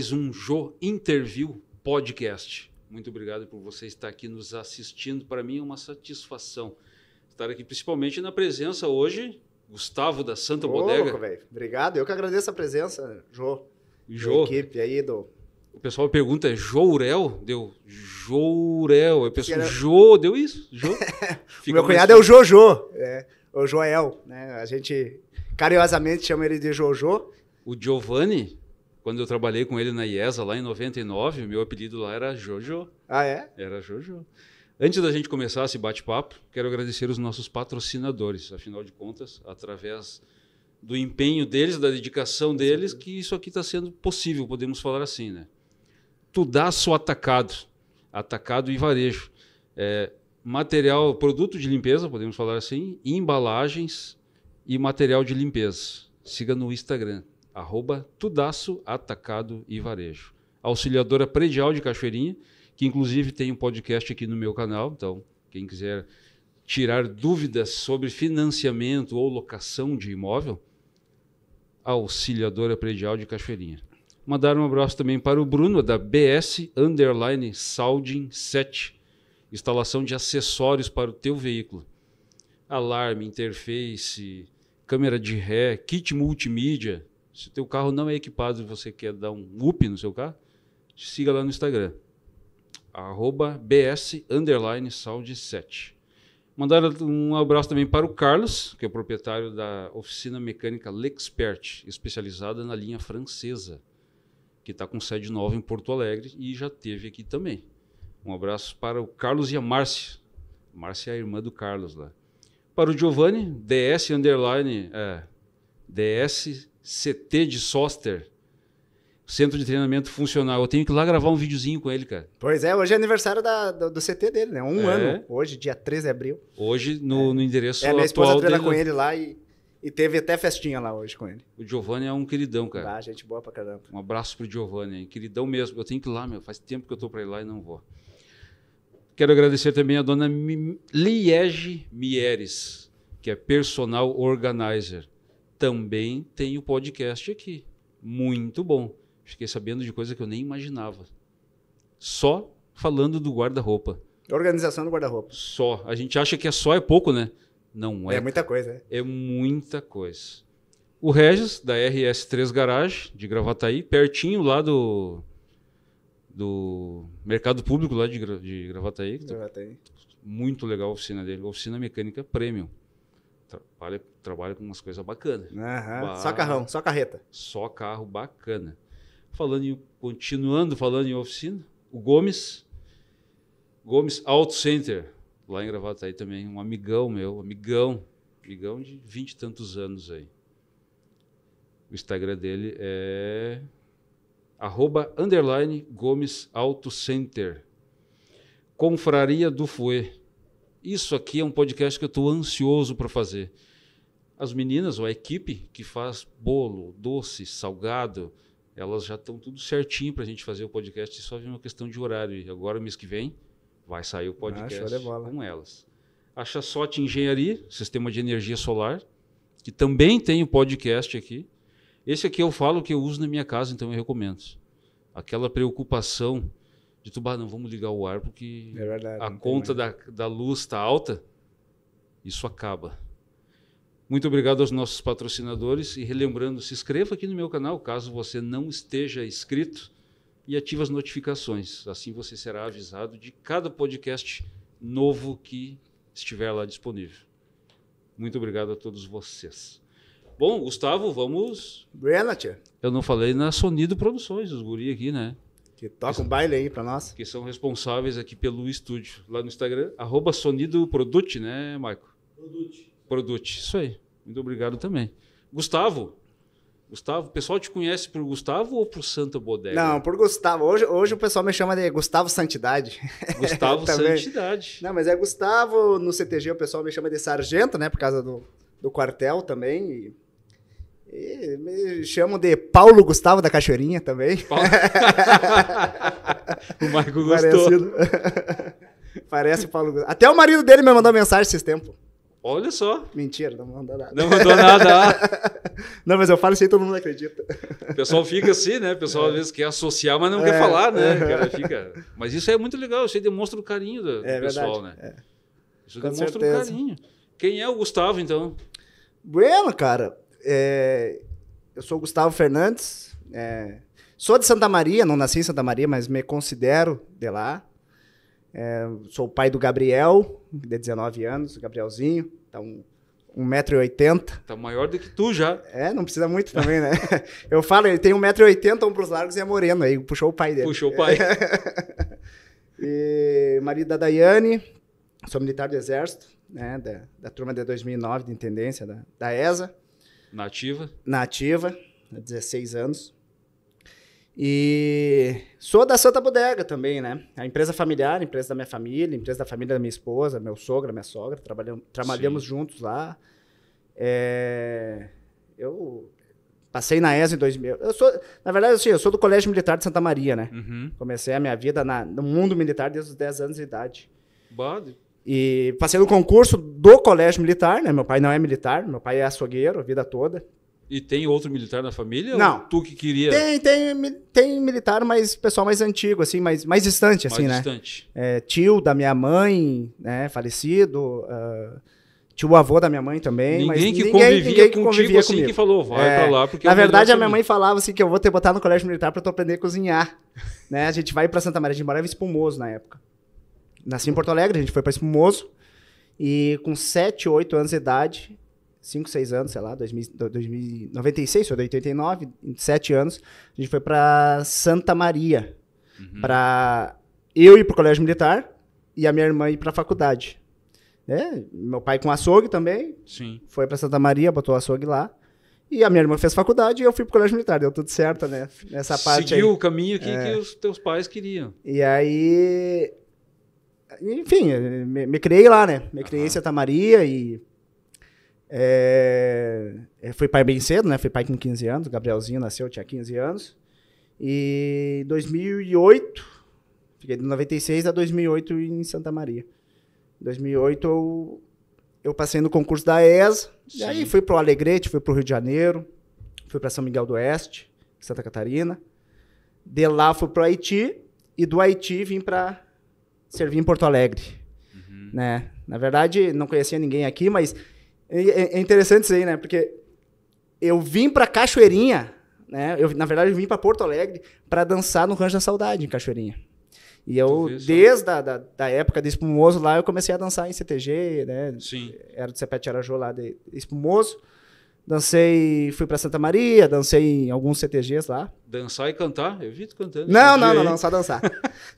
Mais um Jô Interview Podcast. Muito obrigado por você estar aqui nos assistindo. Para mim é uma satisfação estar aqui, principalmente na presença hoje, Gustavo da Santa Ô, Bodega. louco. Obrigado. Eu que agradeço a presença, Jô. Jô. Equipe aí do. O pessoal pergunta, é Jourel? Deu Jourel. Eu penso, era- Jô, deu isso? Jô? O meu cunhado é o Jojo, é, o Joel, né? A gente carinhosamente chama ele de Jojo. O Giovanni, quando eu trabalhei com ele na IESA lá em 99, o meu apelido lá era Jojo. Ah, é? Era Jojo. Antes da gente começar esse bate-papo, quero agradecer os nossos patrocinadores. Afinal de contas, através do empenho deles, da dedicação deles, que isso aqui está sendo possível, podemos falar assim, né? Tudaço Atacado. Atacado e varejo. É, material, produto de limpeza, podemos falar assim, embalagens e material de limpeza. Siga no Instagram, arroba Tudaço Atacado e Varejo. Auxiliadora predial de Cachoeirinha, que inclusive tem um podcast aqui no meu canal, então quem quiser tirar dúvidas sobre financiamento ou locação de imóvel, Auxiliadora Predial de Cachoeirinha. Mandar um abraço também para o Bruno, da BS Underline Sounding 7, instalação de acessórios para o teu veículo. Alarme, interface, câmera de ré, kit multimídia. Se o teu carro não é equipado e você quer dar um up no seu carro, siga lá no Instagram. Arroba BS Underline Sound 7. Mandar um abraço também para o Carlos, que é o proprietário da oficina mecânica L'Expert, especializada na linha francesa, que está com sede nova em Porto Alegre e já teve aqui também. Um abraço para o Carlos e a Márcia. Márcia é a irmã do Carlos lá. Para o Giovanni, DS Underline, é, DSCT de Soster, Centro de Treinamento Funcional. Eu tenho que ir lá gravar um videozinho com ele, cara. Pois é, hoje é aniversário da- do, do CT dele, né? Um É. ano. Hoje, dia 13 de abril. Hoje, no, no endereço É, minha esposa treina com ele lá e, e teve até festinha lá hoje com ele. O Giovanni é um queridão, cara. Ah, gente boa pra caramba. Um abraço pro Giovanni, hein? queridão mesmo. Eu tenho que ir lá, meu. Faz tempo que eu tô para ir lá e não vou. Quero agradecer também a dona Liege Mieres, que é personal organizer. Também tem o podcast aqui. Muito bom. Fiquei sabendo de coisa que eu nem imaginava. Só falando do guarda-roupa. Organização do guarda-roupa. Só. A gente acha que é só é pouco, né? Não é. É, muita coisa, né? É muita coisa. O Regis, da RS3 Garage, de Gravataí, pertinho lá do, do Mercado Público lá de, de Gravataí. tem. Muito legal a oficina dele. Oficina mecânica premium. Trabalha, trabalha com umas coisas bacanas. Bah. Só carrão, só carreta. Só carro bacana. Falando em, continuando falando em oficina, o Gomes, Gomes Auto Center, lá em Gravataí também, um amigão meu, amigão, amigão de vinte e tantos anos aí. O Instagram dele é arroba underline Gomes Auto Center. Confraria do Fuê. Isso aqui é um podcast que eu estou ansioso para fazer. As meninas, ou a equipe que faz bolo, doce, salgado, elas já estão tudo certinho para a gente fazer o podcast. Só vem uma questão de horário. E agora, mês que vem, vai sair o podcast show de bola. com elas. A Chassote Engenharia, Sistema de Energia Solar, que também tem o podcast aqui. Esse aqui eu falo que eu uso na minha casa, então eu recomendo. Aquela preocupação de tu, bah, não vamos ligar o ar porque É verdade. a conta da, da luz está alta, isso acaba. Muito obrigado aos nossos patrocinadores e relembrando, se inscreva aqui no meu canal caso você não esteja inscrito e ative as notificações. Assim você será avisado de cada podcast novo que estiver lá disponível. Muito obrigado a todos vocês. Bom, Gustavo, vamos. Buena, tia. Eu não falei na Sonido Produções, os guri aqui, né? Que toca um baile aí pra nós. que são responsáveis aqui pelo estúdio. Lá no Instagram, arroba Sonido Produte, né, Maico? Produte. Produte, isso aí. Muito obrigado também. Gustavo, Gustavo, o pessoal te conhece por Gustavo ou por Santa Bodega? Não, por Gustavo. Hoje, hoje o pessoal me chama de Gustavo Santidade. Gustavo. Santidade. Não, mas é Gustavo. No CTG o pessoal me chama de Sargento, né? Por causa do, do quartel também. E, e me chamam de Paulo Gustavo da Cachoeirinha também. o Maico gostou. Parece o Paulo Gustavo. Até o marido dele me mandou mensagem esses tempos. Olha só. Mentira, não mandou nada. Não mandou nada. não, mas eu falo isso aí todo mundo acredita. O pessoal fica assim, né? O pessoal às vezes quer associar, mas não É, quer falar, né? é. Cara, fica... Mas isso é muito legal, isso aí demonstra o carinho do, É pessoal, verdade. né? Isso Com demonstra o certeza. carinho. Quem é o Gustavo, então? Bueno, cara, é, eu sou Gustavo Fernandes, é, sou de Santa Maria, não nasci em Santa Maria, mas me considero de lá. É, sou o pai do Gabriel, de 19 anos, o Gabrielzinho, tá um, 1,80m. Tá maior do que tu já. É, não precisa muito também, né? Eu falo, ele tem 1,80m, um pros largos e é moreno, aí puxou o pai dele. Puxou o pai. E marido da Daiane, sou militar do Exército, né, da, da turma de 2009, de intendência da, da ESA. Nativa. na ativa, há 16 anos. E sou da Santa Bodega também, né? A empresa familiar, a empresa da minha família, a empresa da família da minha esposa, meu sogro, minha sogra, trabalhamos, trabalhamos juntos lá. É, Eu passei na ESA em 2000. Eu sou, na verdade, assim, eu sou do Colégio Militar de Santa Maria, né? Uhum. Comecei a minha vida na- no mundo militar desde os 10 anos de idade. Bade. E passei no concurso do Colégio Militar, né? Meu pai não é militar, meu pai é açougueiro a vida toda. E tem outro militar na família? Não. Ou tu que queria Tem, tem, tem militar, mas pessoal mais antigo, assim, mais, mais distante, mais assim, né? distante? É, tio da minha mãe, né, falecido, ah, tio avô da minha mãe também, mas Ninguém que ninguém, convivia ninguém que convivia assim comigo. que falou, vai É, pra lá. Porque Na verdade, a minha mãe falava assim que eu vou te botar no colégio militar pra tu aprender a cozinhar. né? A gente vai pra Santa Maria, a gente morava em Espumoso na época. Nasci em Porto Alegre, a gente foi pra Espumoso. E com 7, 8 anos de idade, 5, 6 anos, sei lá, 2000, 2096, sou de 89, em 7 anos, a gente foi pra Santa Maria. Uhum. Pra eu ir pro colégio militar e a minha irmã ir pra faculdade. né? Meu pai com açougue também, Sim. foi pra Santa Maria, botou o açougue lá. E a minha irmã fez faculdade e eu fui pro colégio militar. Deu tudo certo, né? Nessa parte Seguiu aí. o caminho que, É. que os teus pais queriam. E aí... Enfim, me, me criei lá, né? Me criei em. Santa Maria e... é, fui pai bem cedo, né? Fui pai com 15 anos. O Gabrielzinho nasceu, eu tinha 15 anos. E em 2008... Fiquei de 96 a 2008 em Santa Maria. Em 2008 eu, eu passei no concurso da ESA. E aí fui pro Alegrete, fui pro Rio de Janeiro, fui para São Miguel do Oeste, Santa Catarina. De lá fui pro Haiti e do Haiti vim para servir em Porto Alegre, Uhum. né? Na verdade, não conhecia ninguém aqui, mas é, é- é interessante isso aí, né? Porque eu vim para Cachoeirinha, né? Eu, na verdade, eu vim para Porto Alegre para dançar no Rancho da Saudade, em Cachoeirinha. E eu, só. desde a da, da época de Espumoso lá, eu comecei a dançar em CTG, né? Sim. Era do Cepete Arajô lá de Espumoso. Dancei, fui para Santa Maria, dancei em alguns CTGs lá. Dançar e cantar? Eu vi tu cantando. Não, não, não, não, só dançar.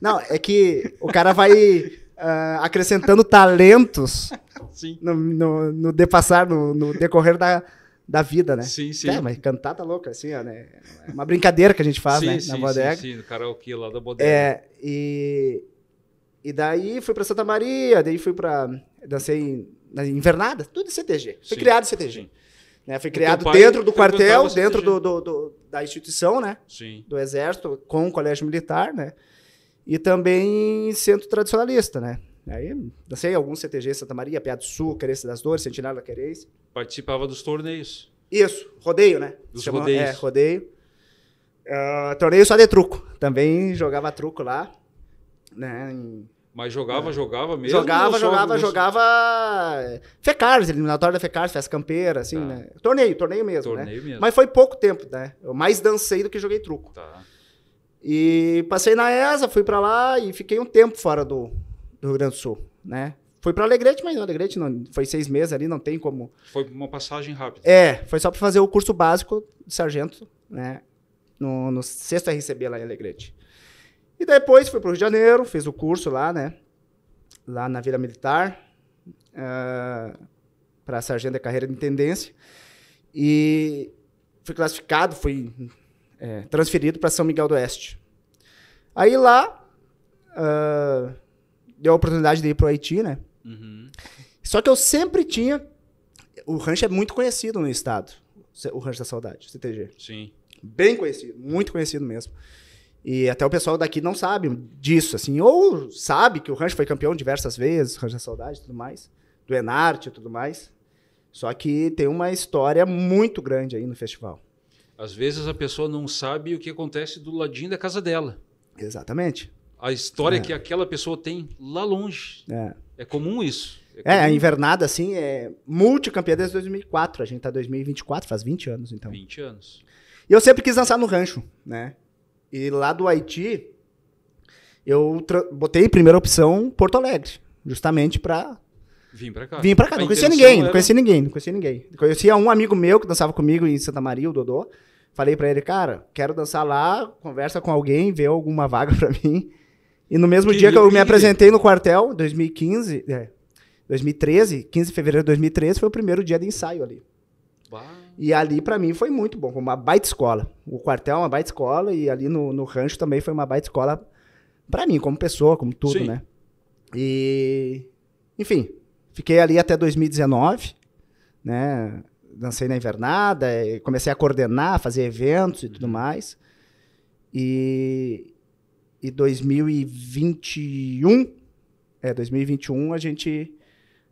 não, é que o cara vai ah, acrescentando talentos Sim. no, no, no depassar, no, no decorrer da, da vida, né? Sim, sim. É, mas cantar tá louco, assim, ó, né? É uma brincadeira que a gente faz, sim, né? sim, na bodega. Sim, sim, no karaokê lá da bodega. É, e, e daí fui pra Santa Maria, daí fui pra. Dancei na invernada, tudo em CTG. Fui Sim, criado em CTG. sim. Né? Fui O criado pai dentro do quartel, dentro do, do- do- da instituição, né? Sim. Do Exército, com o Colégio Militar, né? E também centro tradicionalista, né? Aí dancei alguns CTG, Santa Maria, Piá do Sul, Querência das Dores, Sentinela da Querência. Participava dos torneios. Isso, rodeio, né? Dos chama- rodeios. É, rodeio. Ah, torneio só de truco. Também jogava truco lá. Né? em- Mas jogava, jogava mesmo? Jogava, jogava, jogava. Fecars, eliminatória da Fecars, festa campeira, assim, Tá. né? Torneio, torneio mesmo, né? Torneio mesmo. Mas foi pouco tempo, né? Eu mais dancei do que joguei truco. Tá. E passei na ESA, fui pra lá e fiquei um tempo fora do, do Rio Grande do Sul, né? Fui pra Alegrete, mas no Alegrete não, foi seis meses ali, não tem como. Foi uma passagem rápida. É, foi só pra fazer o curso básico de sargento, né? No, no sexto RCB lá em Alegrete. E depois fui pro Rio de Janeiro, fiz o curso lá, né? Lá na Vila Militar, ah, para sargento de carreira de intendência. E fui classificado, fui é, transferido para São Miguel do Oeste. Aí lá, ah, deu a oportunidade de ir pro Haiti, né? Uhum. Só que eu sempre tinha. O rancho é muito conhecido no estado. O Rancho da Saudade, CTG. Sim. Bem conhecido, muito conhecido mesmo. E até o pessoal daqui não sabe disso, assim. Ou sabe que o rancho foi campeão diversas vezes, Rancho da Saudade e tudo mais. Do Enarte e tudo mais. Só que tem uma história muito grande aí no festival. Às vezes a pessoa não sabe o que acontece do ladinho da casa dela. Exatamente. A história É. que aquela pessoa tem lá longe. É, É comum isso. é a comum. invernada, assim, é multicampeã desde 2004. A gente tá em 2024, faz 20 anos, então. 20 anos. E eu sempre quis dançar no rancho, né? E lá do Haiti, eu botei primeira opção Porto Alegre, justamente pra Vim pra cá. vir pra cá. Não conhecia ninguém, não era- conhecia ninguém, não conhecia ninguém. Conhecia um amigo meu que dançava comigo em Santa Maria, o Dodô. Falei pra ele, cara, quero dançar lá, conversa com alguém, vê alguma vaga pra mim. E no mesmo Que dia que eu me apresentei no quartel, 2015, é, 2013, 15 de fevereiro de 2013, foi o primeiro dia de ensaio ali. Bah, E ali, pra mim, foi muito bom. Foi uma baita escola. O quartel é uma baita escola e ali no, no rancho também foi uma baita escola pra mim, como pessoa, como tudo, Sim. né? E, enfim, fiquei ali até 2019, né? Dancei na invernada, e comecei a coordenar, fazer eventos e tudo mais. E, e 2021, é, 2021 a gente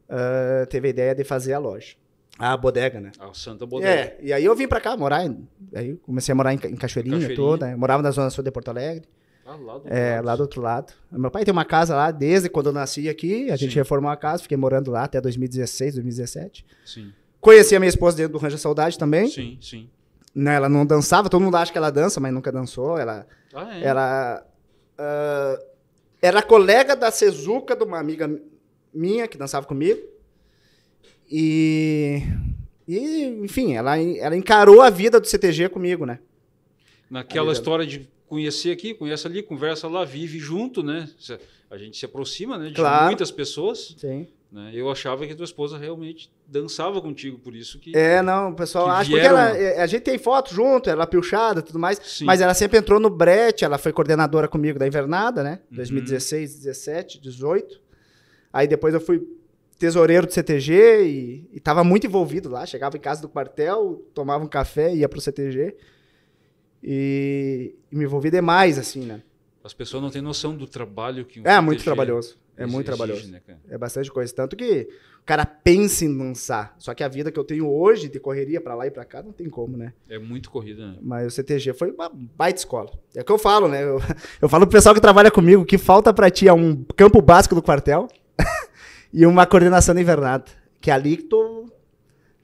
ah, teve a ideia de fazer a loja. A bodega, né? a Santa Bodega. É, e aí eu vim pra cá morar, aí comecei a morar em, em Cachoeirinha, Cachoeirinha. toda, né? morava na zona sul de Porto Alegre, Ah, lá do é, lado. lá do outro lado. Meu pai tem uma casa lá desde quando eu nasci aqui, a gente Sim. reformou a casa, fiquei morando lá até 2016, 2017. Sim, Conheci a minha esposa dentro do Rancho da Saudade também, sim, sim. né, ela não dançava, todo mundo acha que ela dança, mas nunca dançou, ela, Ah, é? ela ah, era colega da Cezuca, de uma amiga minha que dançava comigo. E, e enfim, ela, ela encarou a vida do CTG comigo, né? Naquela história de conhecer aqui, conhece ali, conversa lá, vive junto, né? A gente se aproxima, né? De Claro. muitas pessoas. Sim. Né? Eu achava que tua esposa realmente dançava contigo, por isso que. É, não, o pessoal Que acha porque vieram- ela, é, a gente tem foto junto, ela pilchada e tudo mais, Sim. mas ela sempre entrou no brete, ela foi coordenadora comigo da invernada, né? Uhum. 2016, 17, 18. Aí depois eu fui tesoureiro do CTG e, e tava muito envolvido lá, chegava em casa do quartel, tomava um café, ia pro CTG. E, e me envolvi demais, assim, né? As pessoas não têm noção do trabalho que um É muito trabalhoso. É muito exige, trabalhoso. né? É bastante coisa. Tanto que o cara pensa em dançar. Só que a vida que eu tenho hoje, de correria pra lá e pra cá, não tem como, né? É muito corrida, né? Mas o CTG foi uma baita escola. É o que eu falo, né? Eu, eu falo pro pessoal que trabalha comigo, que falta pra ti é um campo básico do quartel e uma coordenação de invernada. Que é ali que tu,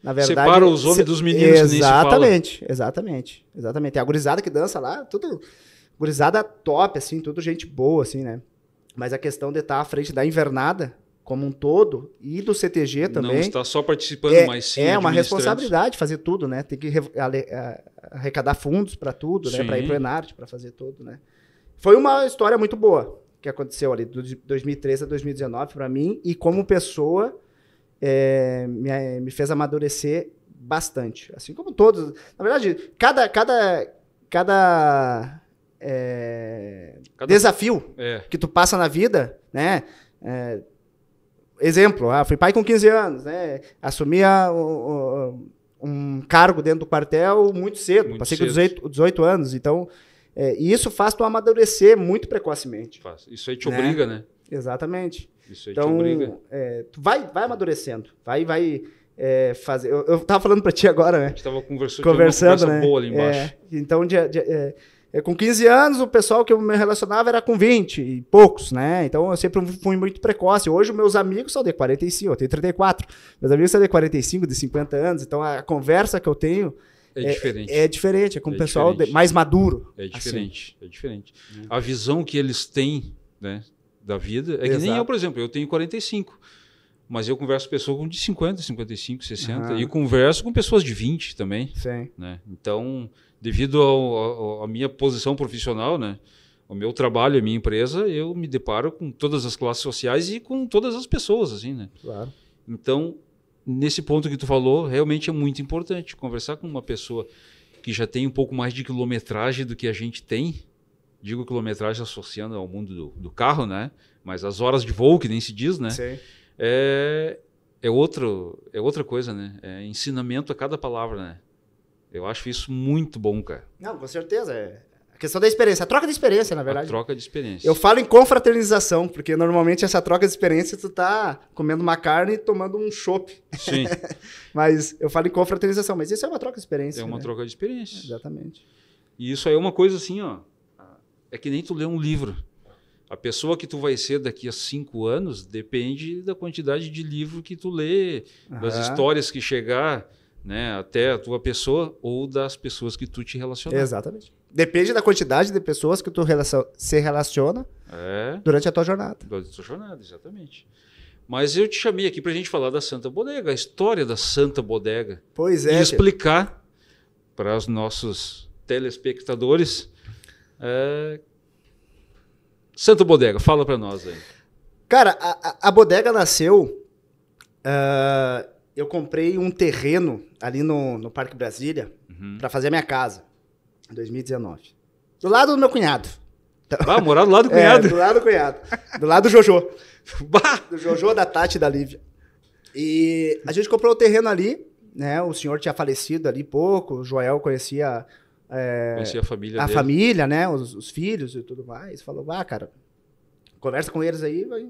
na verdade... Separa os homens se- dos meninos, se fala. Exatamente, exatamente. Exatamente. É a gurizada que dança lá, tudo... Gurizada top, assim, tudo gente boa, assim, né? Mas a questão de estar à frente da invernada, como um todo, e do CTG também... Não está só participando, É, mas sim é uma responsabilidade fazer tudo, né? Tem que arrecadar fundos para tudo, né? Sim. Para ir pro Enarte, para fazer tudo, né? Foi uma história muito boa que aconteceu ali, de 2013 a 2019 para mim e como pessoa é, me, me fez amadurecer bastante, assim como todos. Na verdade, cada cada cada é, Cada- desafio É, que tu passa na vida, né? É, exemplo, ah, fui pai com 15 anos, né? Assumi a- o- o- um cargo dentro do quartel muito cedo, Muito passei com cedo. 18, 18 anos, então é, e isso faz tu amadurecer muito precocemente. faz. Isso aí te Né? obriga, né? Exatamente. Isso aí te Então, obriga. é, tu vai, vai amadurecendo, vai, vai é, fazer. Eu, eu tava falando pra ti agora, né? A gente tava conversando, conversando, uma né? boa ali embaixo. É, então, de- de- é, é, com 15 anos, o pessoal que eu me relacionava era com 20 e poucos, né? Então, eu sempre fui muito precoce. Hoje, meus amigos são de 45, eu tenho 34. Meus amigos são de 45, de 50 anos. Então, a conversa que eu tenho É, é, diferente. é diferente, é com É o pessoal de- mais maduro. É assim. diferente, é diferente. A visão que eles têm, né, da vida, é que nem eu, por exemplo, eu tenho 45, mas eu converso com pessoas de 50, 55, 60, Aham. e converso com pessoas de 20 também, Sim. né? Então, devido à minha posição profissional, né, o meu trabalho, a minha empresa, eu me deparo com todas as classes sociais e com todas as pessoas, assim, né? Claro. Então, nesse ponto que tu falou, realmente é muito importante conversar com uma pessoa que já tem um pouco mais de quilometragem do que a gente tem. Digo quilometragem associando ao mundo do, do carro, né? Mas as horas de voo, que nem se diz, né? Sim. É, é, outro, é outra coisa, né? É ensinamento a cada palavra, né? Eu acho isso muito bom, cara. Não, com certeza. É. A questão da experiência, a troca de experiência, na A verdade. troca de experiência. Eu falo em confraternização, porque normalmente essa troca de experiência tu tá comendo uma carne e tomando um chopp. Sim, Mas eu falo em confraternização, mas isso é uma troca de experiência. é uma né? troca de experiência. Exatamente. E isso aí é uma coisa assim, ó. É que nem tu lê um livro. A pessoa que tu vai ser daqui a cinco anos depende da quantidade de livro que tu lê, das histórias que chegar né, até a tua pessoa ou das pessoas que tu te relacionar. Exatamente. Depende da quantidade de pessoas que tu relacion- se relaciona É, durante a tua jornada. da tua jornada, exatamente. Mas eu te chamei aqui para a gente falar da Santa Bodega, a história da Santa Bodega. Pois e é. explicar para os nossos telespectadores. é, Santa Bodega, fala para nós aí. Cara, a, a- a bodega nasceu. ah, eu comprei um terreno ali no, no Parque Brasília Uhum. pra fazer a minha casa, 2019. Do lado do meu cunhado. Ah, morar do lado do É, cunhado. do lado do cunhado. Do lado do Jojo. Bah! Do Jojo, da Tati e da Lívia. E a gente comprou o terreno ali, né? O senhor tinha falecido ali pouco, o Joel conhecia é, Conheci a família a dele. família, né? Os, os filhos e tudo mais. Falou, ah, cara, conversa com eles aí. Vai.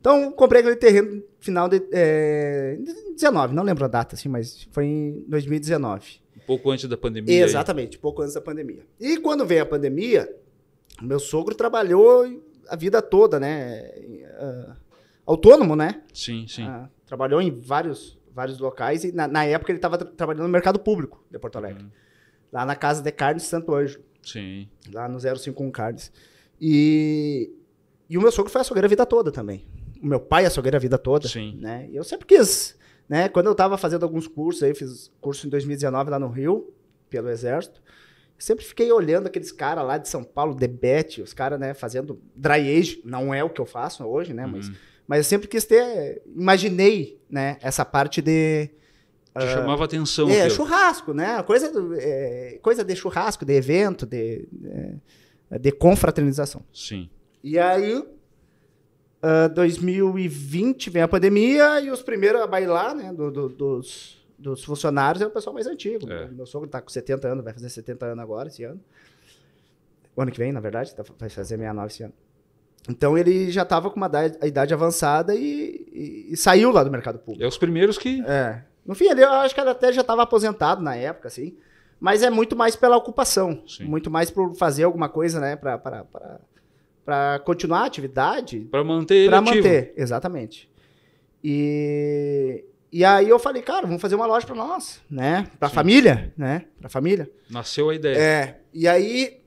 Então, comprei aquele terreno no final de é, 19, não lembro a data, assim, mas foi em 2019. Pouco antes da pandemia. aí. Exatamente, pouco antes da pandemia. E quando veio a pandemia, meu sogro trabalhou a vida toda, né? ah, autônomo, né? Sim, sim. Ah, trabalhou em vários, vários locais e na, na época ele estava trabalhando no mercado público de Porto Alegre. Uhum. Lá na Casa de Carnes Santo Anjo, Sim. lá no 051 Carnes. E, e o meu sogro foi açougueiro a vida toda também. O meu pai é açougueiro a vida toda. Sim. Né? E eu sempre quis, né? Quando eu estava fazendo alguns cursos aí, fiz curso em 2019 lá no Rio, pelo Exército, sempre fiquei olhando aqueles caras lá de São Paulo, Debete, os caras, né, fazendo dry age, não é o que eu faço hoje, né, mas, Uhum. mas eu sempre quis ter, imaginei, né, essa parte de... Te chamava atenção. É, aquilo. churrasco, né, coisa, é, coisa de churrasco, de evento, de, é, de confraternização. Sim. E aí, ah, 2020 vem a pandemia e os primeiros a bailar, né, do- do- dos, dos funcionários é o pessoal mais antigo. É. Meu sogro tá com 70 anos, vai fazer 70 anos agora, esse ano. O ano que vem, na verdade, tá- vai fazer 69 esse ano. Então ele já estava com uma idade, idade avançada e, e- e saiu lá do mercado público. É os primeiros que. É. No fim, ele, eu acho que ele até já estava aposentado na época, assim. Mas é muito mais pela ocupação. Sim. Muito mais por fazer alguma coisa, né? Pra, pra continuar a atividade. Para manter ele ativo. manter, exatamente. E, e aí eu falei, cara, vamos fazer uma loja pra nós, né? Sim. família, né? Pra família. Nasceu a ideia. É. E aí,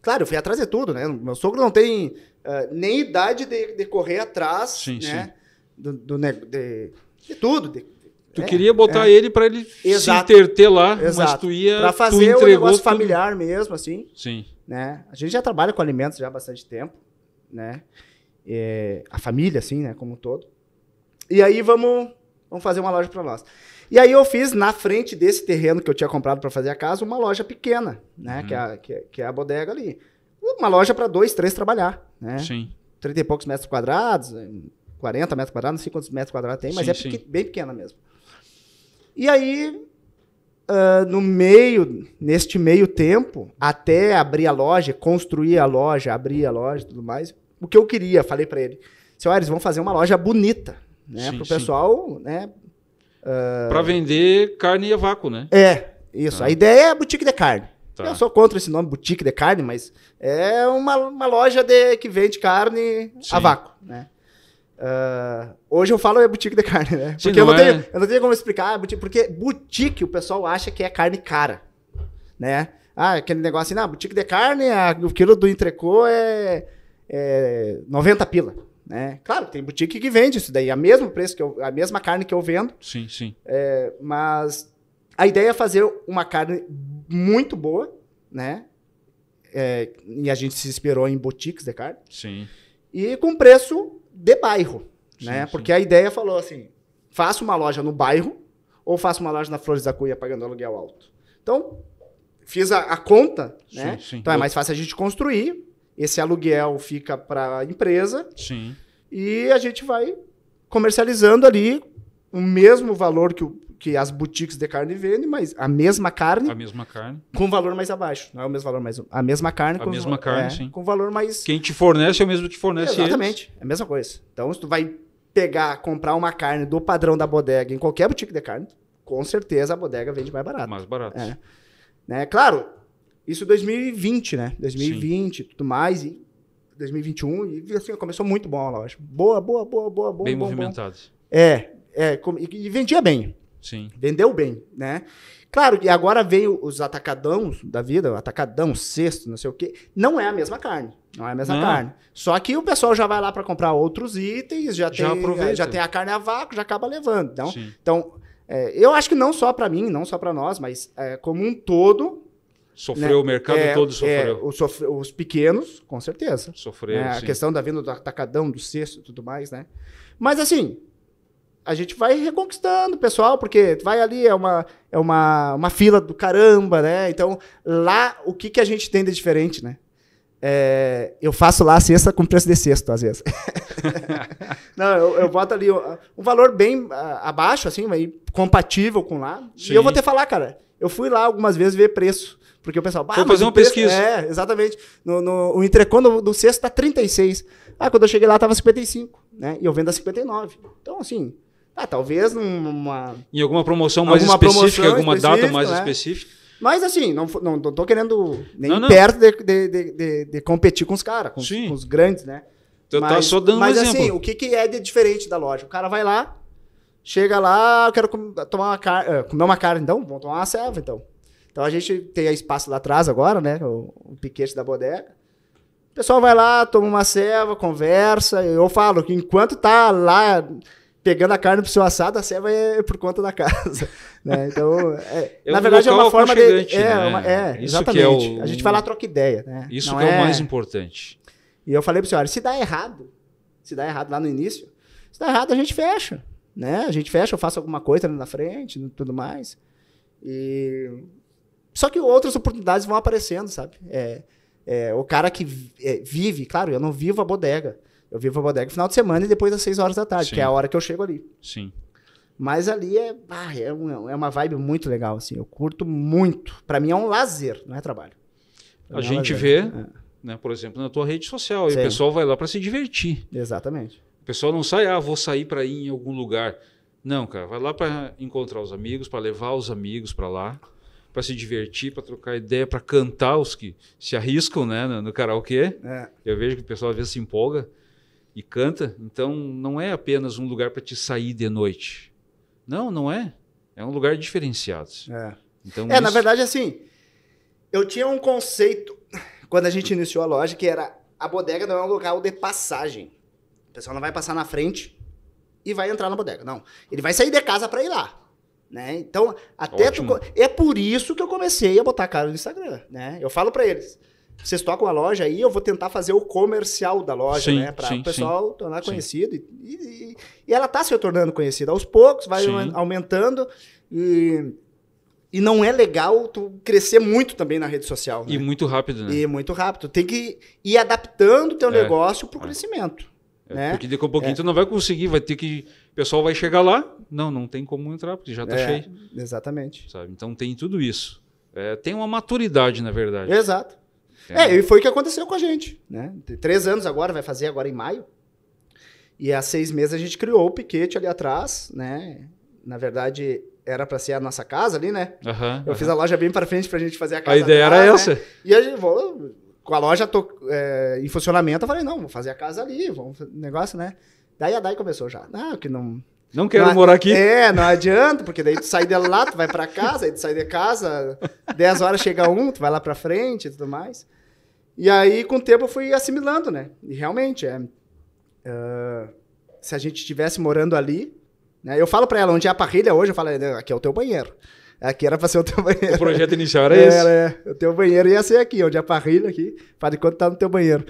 claro, eu fui atrás de tudo, né? Meu sogro não tem ah, nem idade de, de correr atrás, Sim, né? Do, do ne- de, de tudo. de- Tu é, queria botar é. ele para ele Exato. se interter lá, mas Exato. tu ia. Pra tu fazer o entregou negócio familiar mesmo, assim, Sim. Né? A gente já trabalha com alimentos já há bastante tempo, né? É, a família, assim, né? Como um todo. E aí vamos, vamos fazer uma loja para nós. E aí eu fiz na frente desse terreno que eu tinha comprado para fazer a casa uma loja pequena, né? Uhum. Que, é a, que, é, que é a bodega ali. Uma loja para dois, três trabalhar, né? Sim. 30 e poucos metros quadrados, 40 metros quadrados, não sei quantos metros quadrados tem, mas Sim, é pequ- bem pequena mesmo. E aí, ah, no meio, neste meio tempo, até abrir a loja, construir a loja, abrir a loja e tudo mais, o que eu queria, falei pra ele, seu Aires, vamos fazer uma loja bonita, né, pro sim. pessoal, né, Para vender carne a vácuo, né? é, isso, Ah. a ideia é boutique de carne. Tá. Eu sou contra esse nome boutique de carne, mas é uma, uma loja de, que vende carne a Sim. vácuo, né? Ah, hoje eu falo é boutique de carne, né? Sim, Porque eu, não não é- tenho, eu não tenho como explicar, boutique, porque boutique o pessoal acha que é carne cara, né? Ah, aquele negócio assim, ah, boutique de carne, a- o quilo do entrecô é, é 90 pila, né? Claro, tem boutique que vende isso daí, a mesmo preço que eu, a mesma carne que eu vendo, Sim, sim. mas a ideia é fazer uma carne muito boa, né? É, e a gente se inspirou em boutiques de carne. Sim. E com preço de bairro, né? Sim, Porque a ideia falou assim, faça uma loja no bairro ou faça uma loja na Flores da Cunha pagando aluguel alto. Então, fiz a, a conta, né? Sim, sim. Então é mais fácil a gente construir, esse aluguel fica para a empresa Sim. e a gente vai comercializando ali o mesmo valor que o, que as boutiques de carne vendem, mas a mesma carne A mesma carne. com valor mais abaixo. Não é o mesmo valor mais. A mesma carne A com mesma carne, é, sim. Com valor mais. Quem te fornece é o mesmo que te fornece eles. Exatamente. É a mesma coisa. Então, se tu vai pegar, comprar uma carne do padrão da bodega em qualquer boutique de carne, com certeza a bodega vende mais barato. Mais barato. É. Né? Claro, isso 2020, né? 2020 e tudo mais. E 2021. E assim, começou muito bom a loja. Boa, boa, boa, boa, bom, Bem bom, bom. movimentado. É, é. e vendia bem. Sim. Vendeu bem, né? Claro que agora veio os atacadãos da vida, o atacadão, cesto, não sei o quê. Não é a mesma carne. Não é a mesma Não. carne. Só que o pessoal já vai lá para comprar outros itens, já, Já tem, aproveita. já tem a carne a vácuo, já acaba levando. Então, Sim. então é, eu acho que não só para mim, não só para nós, mas é, como um todo. Sofreu né, o mercado é, todo é, sofreu. os, sofre- os pequenos, com certeza. Sofreram, É, a questão da vinda do atacadão, do cesto e tudo mais, né? Mas assim, a gente vai reconquistando o pessoal, porque vai ali, é uma, é uma, uma fila do caramba, né? Então, lá, o que, que a gente tem de diferente, né? É, eu faço lá a cesta com preço de cesto, às vezes. Não, eu, eu boto ali um, um valor bem ah, abaixo, assim, mas compatível com lá. Sim. E eu vou te falar, cara, eu fui lá algumas vezes ver preço. Porque o pessoal. "Bah, Foi mas fazer uma preço-" pesquisa. É, exatamente. No, no- o entrecô do, do cesto tá 36. Ah, quando eu cheguei lá tava 55, né? E eu vendo a 59. Então, assim, ah, talvez numa. Em alguma promoção mais Alguma específica, promoção alguma data específica, mais né? específica. Mas assim, não, não, não tô querendo nem Não, não. perto de, de, de, de- competir com os caras, com, com os grandes, né? Tu tá só dando um mas exemplo. assim, o que, que é de diferente da loja? O cara vai lá, chega lá, eu quero tomar uma carne, comer uma carne, então, vamos tomar uma serva, então. Então a gente tem espaço lá atrás agora, né? O, o piquete da bodega. O pessoal vai lá, toma uma serva, conversa. Eu falo que enquanto tá lá pegando a carne pro seu assado, a serva é por conta da casa. né? Então, é- É na verdade, é uma forma de. É, né? uma- é Isso exatamente. é o- A gente vai lá, troca ideia. Né? Isso Não que é... o mais importante. e eu falei pro senhor, se dá errado, se dá errado lá no início, se dá errado a gente fecha, né? A gente fecha, eu faço alguma coisa na frente, e tudo mais. E só que outras oportunidades vão aparecendo, sabe? É, é, o cara que vi- é, vive, claro, eu não vivo a bodega. Eu vivo a bodega no final de semana e depois às 6 horas da tarde, Sim. que é a hora que eu chego ali. Sim. Mas ali é, ah, é, um- é uma vibe muito legal, assim. Eu curto muito. Pra mim é um lazer, não é trabalho. Pra A mim é um gente vê, né, por exemplo, na tua rede social, e Sim. o pessoal vai lá para se divertir. É, exatamente. O pessoal não sai, ah, vou sair para ir em algum lugar. Não, cara, vai lá para encontrar os amigos, para levar os amigos para lá, para se divertir, para trocar ideia, para cantar os que se arriscam, né, no, no karaokê. É. Eu vejo que o pessoal às vezes se empolga e canta. Então, não é apenas um lugar para te sair de noite. Não, não é. É um lugar diferenciado. É. Então, É, na isso- verdade, assim, eu tinha um conceito quando a gente iniciou a loja que era a bodega não é um local de passagem. O pessoal não vai passar na frente e vai entrar na bodega. Não. Ele vai sair de casa para ir lá. Né? Então, até tu é por isso que eu comecei a botar a cara no Instagram. Né? Eu falo para eles. Vocês tocam a loja aí, eu vou tentar fazer o comercial da loja, Sim, né? Para o pessoal tornar Sim. conhecido. E, e- e ela tá se tornando conhecida aos poucos, vai Sim. aumentando. E, e não é legal tu crescer muito também na rede social. Né? E muito rápido, né? E muito rápido. Tem que ir adaptando o teu É. negócio pro crescimento. É, né? Porque daqui a pouquinho tu não vai conseguir, vai ter que. O pessoal vai chegar lá. Não, não tem como entrar, porque já tá É, cheio. Exatamente. Sabe? Então tem tudo isso. É, tem uma maturidade, na verdade. Exato. É, e foi o que aconteceu com a gente. Né? Três anos agora, vai fazer agora em maio. E há seis meses a gente criou o piquete ali atrás, né? Na verdade, era para ser a nossa casa ali, né? Aham, Eu aham. fiz a loja bem para frente pra gente fazer a A casa. ideia atrás, era né? essa. E a gente, vou, com a loja to- é, em funcionamento, eu falei, não, vou fazer a casa ali, vamos fazer negócio, né? Daí a Dai começou já. Não, que não. Não quero não- morar aqui. É, não adianta, porque daí tu sai de lá, tu vai pra casa, aí tu sai de casa, 10 horas chega um, tu vai lá pra frente e tudo mais. E aí, com o tempo, eu fui assimilando, né? E realmente, é, ah, se a gente estivesse morando ali, né? Eu falo pra ela, onde é a parrilha hoje, eu falo, "Não, aqui é o teu banheiro. Aqui era pra ser o teu banheiro. O projeto inicial era esse. Era, é. O teu banheiro ia ser aqui, onde a parrilha aqui, faz de conta tá no teu banheiro.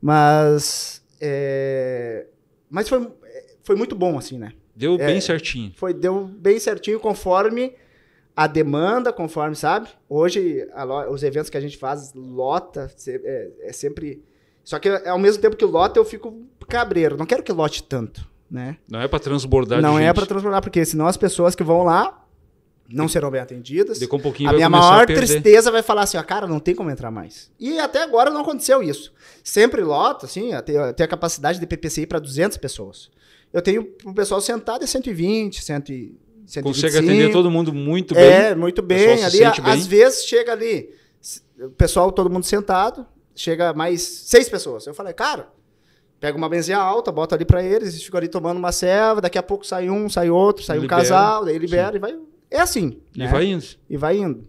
Mas. é, Mas foi, foi muito bom, assim, né? Deu É. bem certinho. Foi, deu bem certinho conforme a demanda, conforme, sabe? Hoje, a os eventos que a gente faz, lota, é, é sempre. Só que ao mesmo tempo que lota, eu fico cabreiro. Não quero que lote tanto, né? Não é para transbordar Não é para transformar, porque senão as pessoas que vão lá não serão bem atendidas. Daqui um pouquinho A minha maior a tristeza vai falar assim, ó, cara, não tem como entrar mais. E até agora não aconteceu isso. Sempre lota, assim, eu tenho, eu tenho a capacidade de PPCI para 200 pessoas. Eu tenho o pessoal sentado é 120, 100, 125. Consegue atender todo mundo muito bem. É, muito bem. se Ali, a- bem. às vezes chega ali, o pessoal, todo mundo sentado, chega mais seis pessoas. Eu falei, cara, pega uma benzinha alta, bota ali pra eles, eles ficam ali tomando uma serva, daqui a pouco sai um, sai outro, sai um casal, daí libera e vai. É assim. E né? vai indo. E vai indo.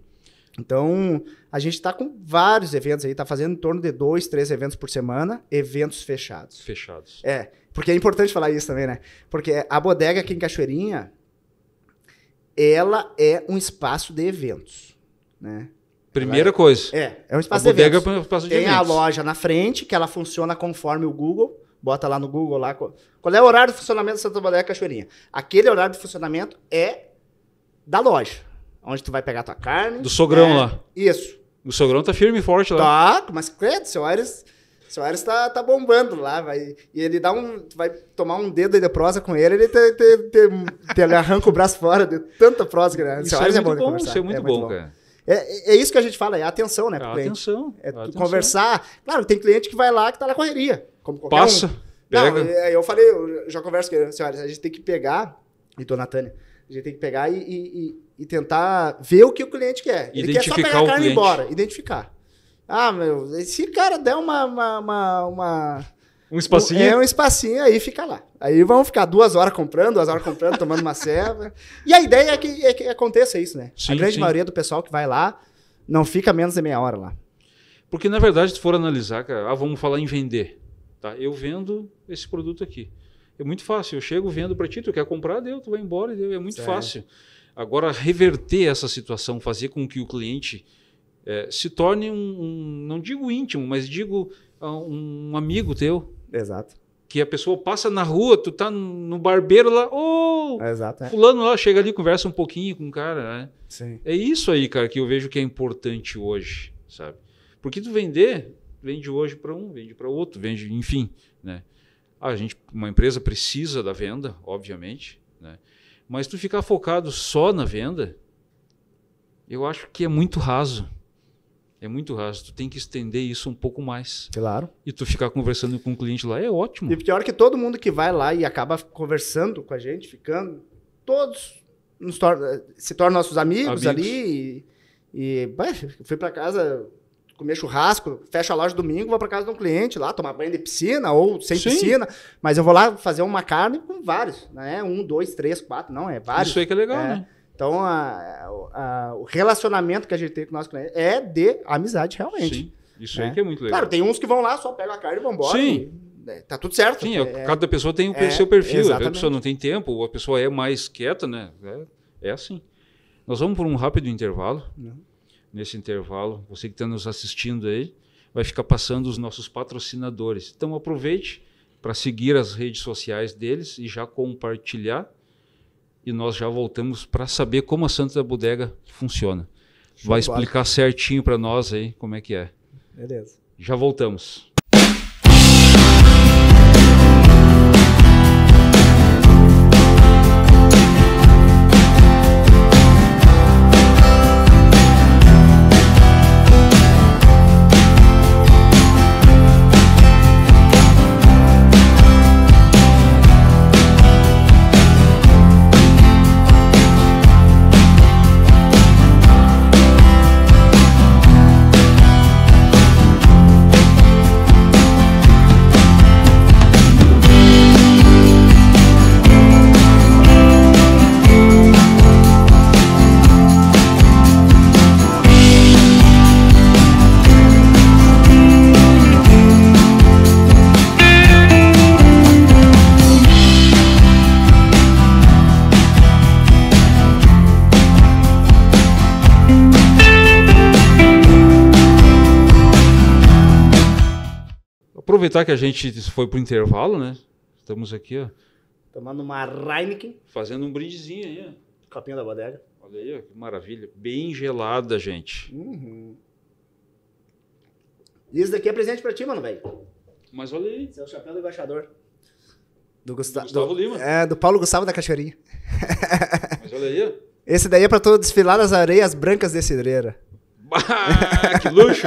Então, a gente tá com vários eventos aí, tá fazendo em torno de dois, três eventos por semana, eventos fechados. Fechados. É, porque é importante falar isso também, né? Porque a bodega aqui em Cachoeirinha, ela é um espaço de eventos, né? Primeira coisa. É, é um A espaço de bodega eventos. é um espaço de Tem a eventos. loja na frente, que ela funciona conforme o Google. Bota lá no Google lá. Qual é o horário de funcionamento da Santa Bodega Cachoeirinha? Aquele horário de funcionamento é da loja. Onde tu vai pegar tua carne. Do sogrão é, lá. Isso. O sogrão tá firme e forte lá. Tá, mas credo, seu Aires, seu Aires tá, tá bombando lá, vai. E ele dá um. Vai tomar um dedo aí de prosa com ele, ele, te, te, te- te- ele arranca o braço fora de tanta prosa que ele Isso seu é Aires muito de bom, conversar, isso é muito bom, cara. É, é isso que a gente fala, é atenção, né, cliente. Atenção. É tu atenção. conversar. Claro, tem cliente que vai lá que tá na correria. Como qualquer Passa, um. Não, pega. é, eu falei, eu já converso com ele, senhoras, a gente tem que pegar, e dona Tânia, a gente tem que pegar e, e- e- tentar ver o que o cliente quer. Ele quer só pegar a carne e ir embora, identificar. Ah, meu, se o cara der uma. uma, uma, uma- Um espacinho. É um espacinho, aí fica lá. Aí vão ficar duas horas comprando, duas horas comprando, tomando uma serva. E a ideia é que, é que aconteça isso, né? Sim, a grande sim. maioria do pessoal que vai lá não fica menos de meia hora lá. Porque, na verdade, se for analisar, cara, ah, vamos falar em vender. Tá? Eu vendo esse produto aqui. É muito fácil. Eu chego, vendo para ti, tu quer comprar, deu, tu vai embora, deu. É muito Certo. fácil. Agora, reverter essa situação, fazer com que o cliente eh, se torne um, um- não digo íntimo, mas digo ah, um amigo teu. Exato. Que a pessoa passa na rua, tu tá no barbeiro lá, ô, Exato, é. fulano lá, chega ali, conversa um pouquinho com o cara, né? Sim. É isso aí, cara, que eu vejo que é importante hoje, sabe? Porque tu vender, vende hoje para um, vende para outro, vende, enfim, né? A gente, uma empresa precisa da venda, obviamente, né? Mas tu ficar focado só na venda, eu acho que é muito raso. É muito raso. Tu tem que estender isso um pouco mais. Claro. E tu ficar conversando com o cliente lá é ótimo. E pior que todo mundo que vai lá e acaba conversando com a gente, ficando, todos nos tor- se tornam nossos amigos, Amigos. ali. E, e bah, fui pra casa comer churrasco, fecho a loja domingo, vou pra casa de um cliente lá, tomar banho de piscina ou sem Sim. piscina. Mas eu vou lá fazer uma carne com vários, né? Um, dois, três, quatro, não, é vários. Isso aí que é legal, É. né? Então, a- a- o relacionamento que a gente tem com o nosso cliente é de amizade, realmente. Sim. Isso É. aí que é muito legal. Claro, tem uns que vão lá, só pegam a carne e vão embora. Sim. e, né, tá tudo certo. Sim, É- cada pessoa tem o é, seu perfil. A exatamente. pessoa não tem tempo, ou a pessoa é mais quieta, né? É, é assim. Nós vamos por um rápido intervalo. Não. Nesse intervalo, você que está nos assistindo aí, vai ficar passando os nossos patrocinadores. Então aproveite para seguir as redes sociais deles e já compartilhar. E nós já voltamos para saber como a Santa Bodega funciona. Vai explicar certinho para nós aí como é que é. Beleza. Já voltamos. Aproveitar que a gente foi pro intervalo, né? Estamos aqui, ó, Tomando uma Heineken, fazendo um brindezinho aí, ó. copinho da bodega. Olha aí, ó, que maravilha. Bem gelada, gente. Uhum. Isso daqui é presente pra ti, mano, velho. Mas olha aí. É o chapéu do embaixador. Do, Gusta Gustavo do- Lima. É, do Paulo Gustavo da Cachoeirinha. Mas olha aí, ó. Esse daí é pra tu desfilar nas areias brancas de cidreira. Que luxo!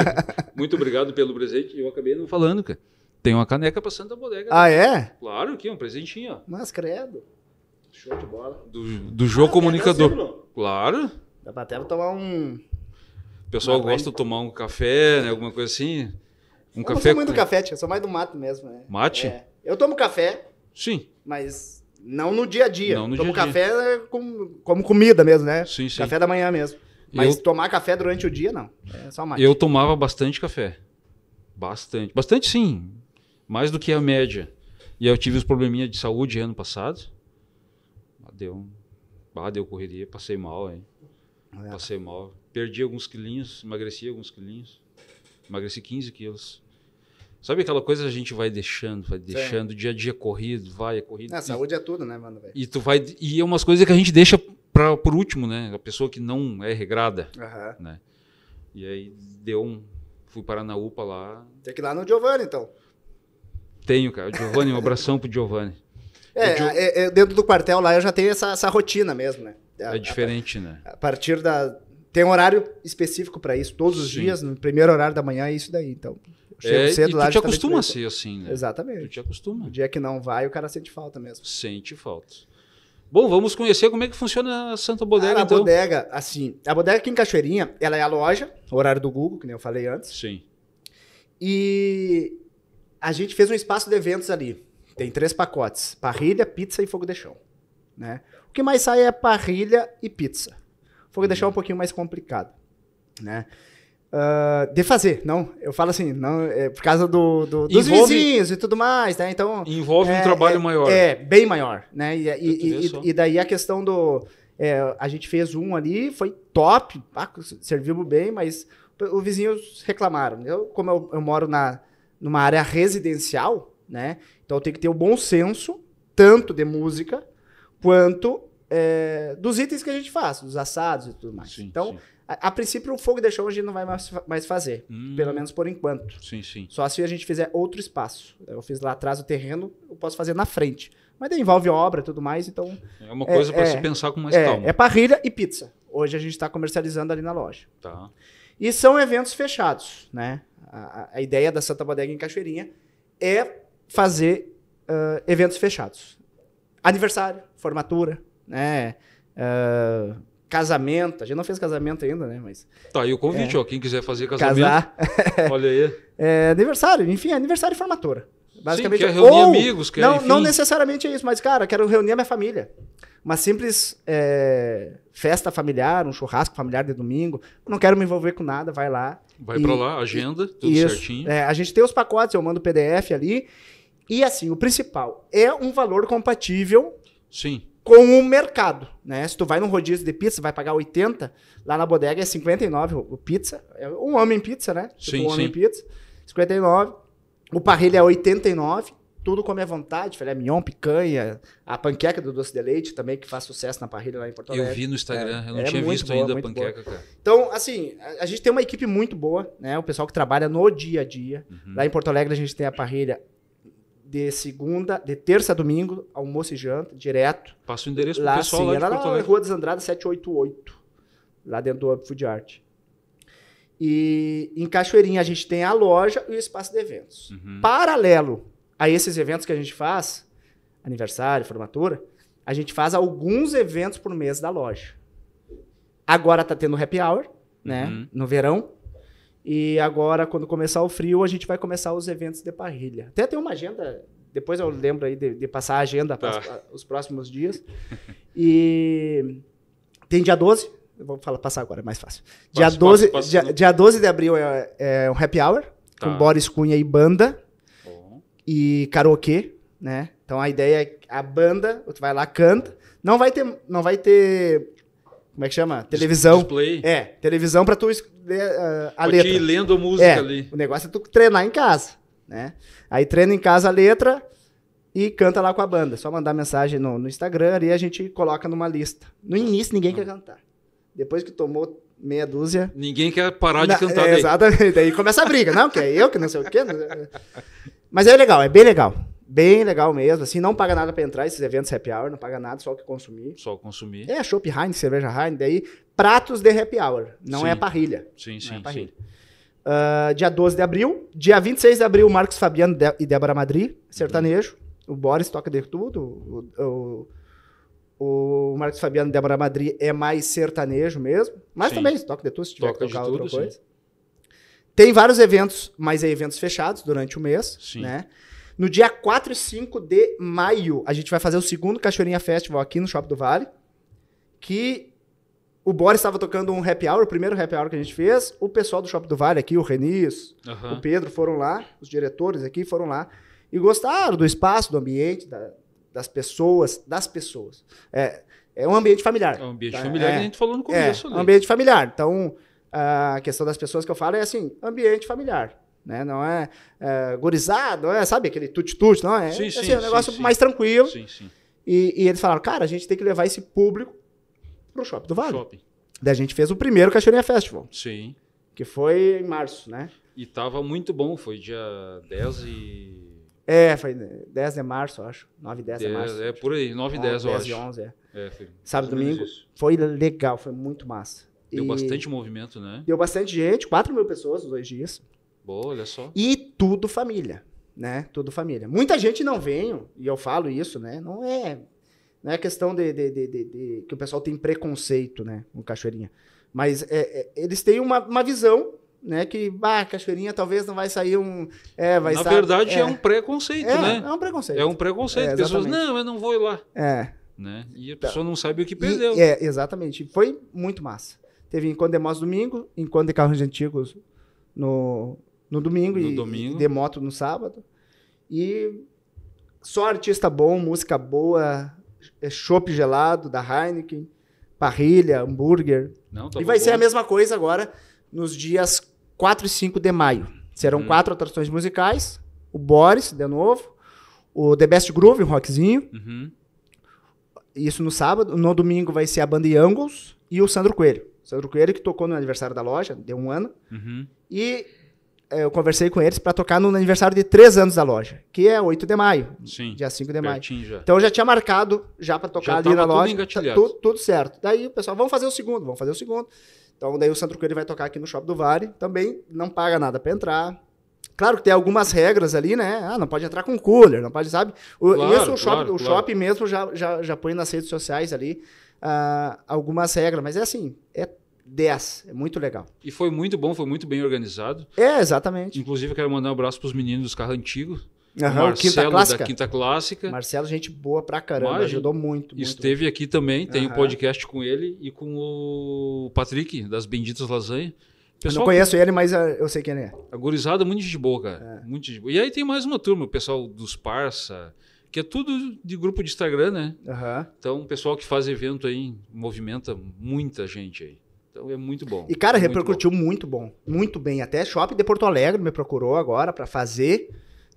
Muito obrigado pelo presente. Eu acabei não falando, cara. Tem uma caneca pra Santa Bodega. Ah, é? Claro, aqui, um presentinho, ó. Mas credo. Show de bola. Do, do jogo comunicador. Claro. Dá pra até tomar um. O pessoal Uma gosta de tomar um café, né? Alguma coisa assim. Um eu café não sou muito com- café, tia. Eu sou mais do mato mesmo, né? Mate? É. Eu tomo café, Sim, mas não no dia a dia. Não no tomo dia a dia. café é como, como comida mesmo, né? sim, sim. Café da manhã mesmo. Mas Eu- tomar café durante o dia, não. É só mate. Eu tomava bastante café. Bastante. Bastante, sim. Mais do que a média. E eu tive os probleminha de saúde ano passado. Ah, Deu, um- ah, deu correria, passei mal, hein? É. Passei mal. Perdi alguns quilinhos, emagreci alguns quilinhos. Emagreci 15 quilos. Sabe aquela coisa que a gente vai deixando, vai deixando, dia a dia corrido, vai, é corrido. É, e- saúde é tudo, né, mano? E tu vai. E é umas coisas que a gente deixa pra, por último, né? A pessoa que não é regrada, Aham. né? E aí deu um. Fui parar na UPA lá. Tem que ir lá no Giovanni, então. Tenho, cara. Giovanni, um abração pro Giovanni. É, Gio- é, é, dentro do quartel lá eu já tenho essa, essa rotina mesmo, né? A- É diferente, né? A, a partir da. Tem um horário específico pra isso, todos os Sim. dias, no primeiro horário da manhã é isso daí. Então, É, cedo e tu lá. te justamente acostuma a ser assim, né? Tu Exatamente. te acostuma. O dia que não vai, o cara sente falta mesmo. Sente falta. Bom, vamos conhecer como é que funciona a Santa Bodega, Ah, a então. bodega, assim, a bodega aqui em Cachoeirinha, ela é a loja, horário do Google, que nem eu falei antes. Sim. E a gente fez um espaço de eventos ali. Tem três pacotes: parrilha, pizza e fogo de chão. Né? O que mais sai é parrilha e pizza. Fogo de chão é um pouquinho mais complicado. Né? Ah, de fazer, não. Eu falo assim, não, é por causa do, do- dos Envolve- vizinhos e tudo mais, né? Então. Envolve um é- trabalho é- maior. É, bem maior, né? E, e- e- e daí a questão do. é, a gente fez um ali, foi top, serviu bem, mas os vizinhos reclamaram. Eu, como eu, eu moro na, numa área residencial, né? Então tenho que ter o bom senso, tanto de música, quanto é, dos itens que a gente faz, dos assados e tudo mais. Sim, então, sim. A, a princípio, o fogo de chão a gente não vai mais, mais fazer, Hum, pelo menos por enquanto. Sim, sim. Só se a gente fizer outro espaço. Eu fiz lá atrás o terreno, eu posso fazer na frente. Mas daí envolve obra e tudo mais, então É uma É, coisa pra é. se pensar com mais é, calma. é parrilha e pizza. Hoje a gente está comercializando ali na loja. Tá. E são eventos fechados, né? A, ideia da Santa Bodega em Cachoeirinha é fazer ah, eventos fechados. Aniversário, formatura, né? Ah, casamento. A gente não fez casamento ainda, né? Mas Tá aí o convite, ó. Quem quiser fazer casamento, casar. olha aí. É, aniversário, enfim, aniversário e formatura. Basicamente, quer reunir ou- amigos, quer, não, enfim. não necessariamente é isso, mas, cara, quero reunir a minha família. Uma simples é, festa familiar, um churrasco familiar de domingo. Não quero me envolver com nada, vai lá. Vai pra lá, agenda, tudo Isso. certinho. É, a gente tem os pacotes, eu mando o PDF ali. E assim, o principal é um valor compatível Sim. com o mercado, né? Se tu vai num rodízio de pizza, vai pagar 80, lá na bodega é 59 o, o pizza. É um homem pizza, né? Tipo Sim, um homem sim. pizza. 59. O parrilha é 89. Tudo come à vontade, filé mignon, picanha, a panqueca do doce de leite também, que faz sucesso na parrilha lá em Porto Alegre. Eu vi no Instagram, É, eu não é tinha muito visto boa, ainda a panqueca, cara. Então, assim, a, a gente tem uma equipe muito boa, né? O pessoal que trabalha no dia a dia. Uhum. Lá em Porto Alegre a gente tem a parrilha de segunda, de terça a domingo, almoço e janta, direto. Passa o endereço pro Lá pessoal sim, lá é de lá Porto na Alegre. Rua dos Andradas 788, lá dentro do Hub Food Art. E em Cachoeirinha a gente tem a loja e o espaço de eventos. Uhum. Paralelo a esses eventos que a gente faz, aniversário, formatura, a gente faz alguns eventos por mês da loja. Agora tá tendo happy hour, né? Uhum. No verão. E agora, quando começar o frio, a gente vai começar os eventos de parrilha. Até tem uma agenda, depois eu lembro aí de, de passar a agenda Tá. para os próximos dias. E tem dia 12, eu vou falar, passar agora, é mais fácil. Dia, Passa, 12, passa, passa, dia, dia 12 de abril é, é um happy hour, Tá. com Boris Cunha e banda. E karaokê, né? Então a ideia é a banda, tu vai lá, canta. Não vai ter, não vai ter, como é que chama? Televisão. Display. É, televisão pra tu ler ah, a Pra letra. ir lendo música É, ali. o negócio é tu treinar em casa, né? Aí treina em casa a letra e canta lá com a banda. Só mandar mensagem no, no Instagram ali a gente coloca numa lista. No início ninguém quer cantar. Depois que tomou meia dúzia... Ninguém quer parar de Na- cantar é, daí. Exatamente. Daí começa a briga. Não, que é eu, que não sei o quê. Mas é legal, é bem legal. Bem legal mesmo, assim, não paga nada pra entrar esses eventos happy hour, não paga nada, só o que consumir. Só consumir. É, chopp Heineken, cerveja Heineken, daí pratos de happy hour, não Sim. é parrilha. Sim, não sim, é sim. parrilha. Ah, dia 12 de abril. Dia 26 de abril, Marcos Fabiano de- e Débora Madri, sertanejo. O Boris toca de tudo. O, o, o Marcos Fabiano e Débora Madri é mais sertanejo mesmo. Mas Sim. também toca de tudo, se tiver Toca que tocar tudo, outra sim. Tem vários eventos, mas é eventos fechados durante o mês. Sim. Né? No dia 4 e 5 de maio, a gente vai fazer o segundo Cachoeirinha Festival aqui no Shopping do Vale. Que o Boris estava tocando um happy hour, o primeiro happy hour que a gente fez. O pessoal do Shopping do Vale aqui, o Renis, Aham. o Pedro foram lá, os diretores aqui foram lá e gostaram do espaço, do ambiente, da- das pessoas, das pessoas. É, é um ambiente familiar. É um ambiente tá? familiar que a É, gente falou no é, começo. um ali. ambiente familiar. Então, a questão das pessoas que eu falo é assim, ambiente familiar. Né? Não é, é gorizado, não é, sabe, aquele tuti-tuti, não é? Sim, é sim, assim, um sim, negócio sim. mais tranquilo. Sim, sim. E, e eles falaram, cara, a gente tem que levar esse público pro Shopping do Vale. Shopping. Daí a gente fez o primeiro Cachoeirinha Festival, Sim. que foi em março, né? E tava muito bom, foi dia 10 e. É, foi 10 de março, acho. 9 e 10 de março. é por aí, 9 e 10, eu 10 acho. e 11, é. É, foi Sábado, domingo. isso. Foi legal, foi muito massa. Deu E bastante movimento, né? Deu bastante gente, 4 mil pessoas nos dois dias. Boa, olha só. E tudo família, né? Tudo família. Muita gente não vem, e eu falo isso, né? Não é, não é questão de, de- de- de- que o pessoal tem preconceito, né? Com cachoeirinha. Mas é, é, eles têm uma, uma visão, né? Que, bah, cachoeirinha talvez não vai sair um... É, vai Na estar- verdade, é, um preconceito, é, né? é um preconceito. É um preconceito. É, Pessoas, não, eu não vou ir lá. É. Né? E a pessoa não sabe o que E- perdeu. é, exatamente. Foi muito massa. Teve encontro de motos domingo, encontro de carros antigos no, no domingo, No e, domingo. e de moto no sábado. E só artista bom, música boa, é chopp gelado da Heineken, parrilha, hambúrguer. Não, e vai ser a mesma coisa agora nos dias 4 e 5 de maio. Serão Hum. quatro atrações musicais. O Boris, de novo. O The Best Groove, um rockzinho. Uhum. Isso no sábado. No domingo vai ser a banda Youngles e o Sandro Coelho. Sandro Coelho que tocou no aniversário da loja, deu um ano. Uhum. E eh, eu conversei com eles para tocar no aniversário de três anos da loja, que é 8 de maio, Sim. dia 5 de maio. Já. Então eu já tinha marcado já para tocar Já ali na tudo loja. Tá tudo, tudo certo. Daí o pessoal, vamos fazer o segundo, vamos fazer o segundo. Então daí o Sandro Coelho vai tocar aqui no Shopping do Vale. Também não paga nada para entrar. Claro que tem algumas regras ali, né? Ah, não pode entrar com cooler, não pode, sabe? O, Claro, isso o shopping, claro, o claro. shopping mesmo já, já, já põe nas redes sociais ali ah, algumas regras. Mas é assim, é 10, é muito legal. E foi muito bom, foi muito bem organizado. É, exatamente. Inclusive, eu quero mandar um abraço para os meninos dos carros antigos. Quinta Marcelo Clássica. da Quinta Clássica. Marcelo, gente boa pra caramba, Imagem. ajudou muito. muito Esteve aqui também, tem um Aham. podcast com ele e com o Patrick, das Benditas Lasanha. Eu Pessoal, não conheço ele, mas ah, eu sei quem ele é. a gurizada muito de boa, cara. Muito de boa. E aí tem mais uma turma, o pessoal dos Parça, que é tudo de grupo de Instagram, né? Aham. Então, o pessoal que faz evento aí movimenta muita gente aí. Então é muito bom. E, cara, muito repercutiu muito bom. Muito bem. Até Shopping de Porto Alegre me procurou agora pra fazer.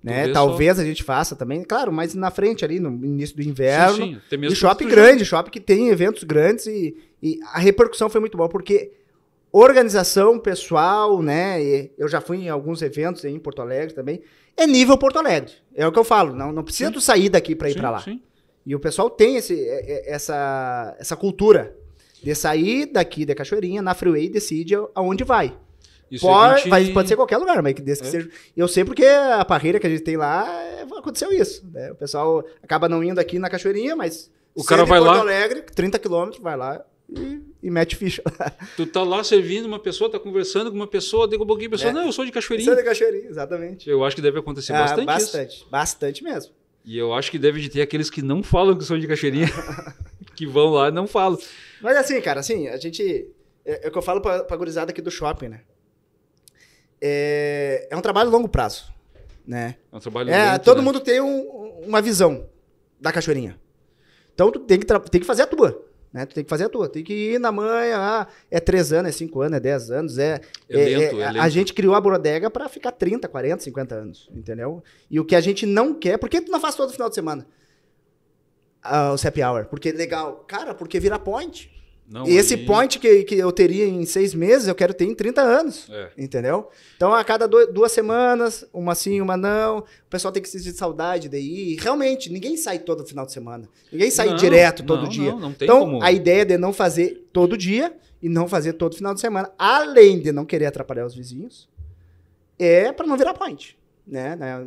Né? Talvez a gente faça também. Claro, mas na frente ali, no início do bom. inverno. Sim, sim, até mesmo E shopping tu já- grande, shopping que tem eventos grandes e, e a repercussão foi muito boa, porque organização pessoal, né? eu já fui em alguns eventos aí em Porto Alegre também. É nível Porto Alegre. É o que eu falo. Não, não precisa Sim. tu sair daqui pra ir pra lá. sim. E o pessoal tem esse, é- é- essa, essa cultura de sair daqui da Cachoeirinha, na Freeway, e decide aonde vai. Isso Pode, gente- vai- pode ser qualquer lugar, mas que desde que É. seja. Eu sei porque a parreira que a gente tem lá é, aconteceu isso. né? O pessoal acaba não indo aqui na Cachoeirinha, mas. O cara vai Porto lá- Alegre, 30 quilômetros, vai lá e, e mete ficha. Tu tá lá servindo uma pessoa, tá conversando com uma pessoa, daqui a pouquinho a pessoa, É. não, eu sou de Cachoeirinha. de Cachoeirinha, exatamente. Eu acho que deve acontecer Ah, bastante, isso. bastante, bastante mesmo. E eu acho que deve de ter aqueles que não falam que são de Cachoeirinha, que vão lá e não falam. Mas assim, cara, assim, a gente. É, é o que eu falo pra, pra gurizada aqui do shopping, né? É, é um trabalho a longo prazo, né? É um trabalho É, lento, todo né? mundo tem um- uma visão da cachoeirinha. Então tu tem que, tem que fazer a tua. Né? Tu tem que fazer a tua. Tem que ir na manha. Ah, é 3 anos, é 5 anos, é 10 anos. É, É lento, é a- gente criou a bodega pra ficar 30, 40, 50 anos. Entendeu? E o que a gente não quer. Por que tu não faz todo final de semana? Ah, o happy hour. Porque legal. Cara, porque vira point. Não, E esse aí- point que, que eu teria em seis meses, eu quero ter em 30 anos. É. Entendeu? Então, a cada do- duas semanas, uma sim, uma não, o pessoal tem que sentir saudade de ir. Realmente, ninguém sai todo final de semana. Ninguém sai Não, direto todo não, dia. Não, não tem então, como. a ideia de não fazer todo dia e não fazer todo final de semana, além de não querer atrapalhar os vizinhos, é para não virar point. Né? né?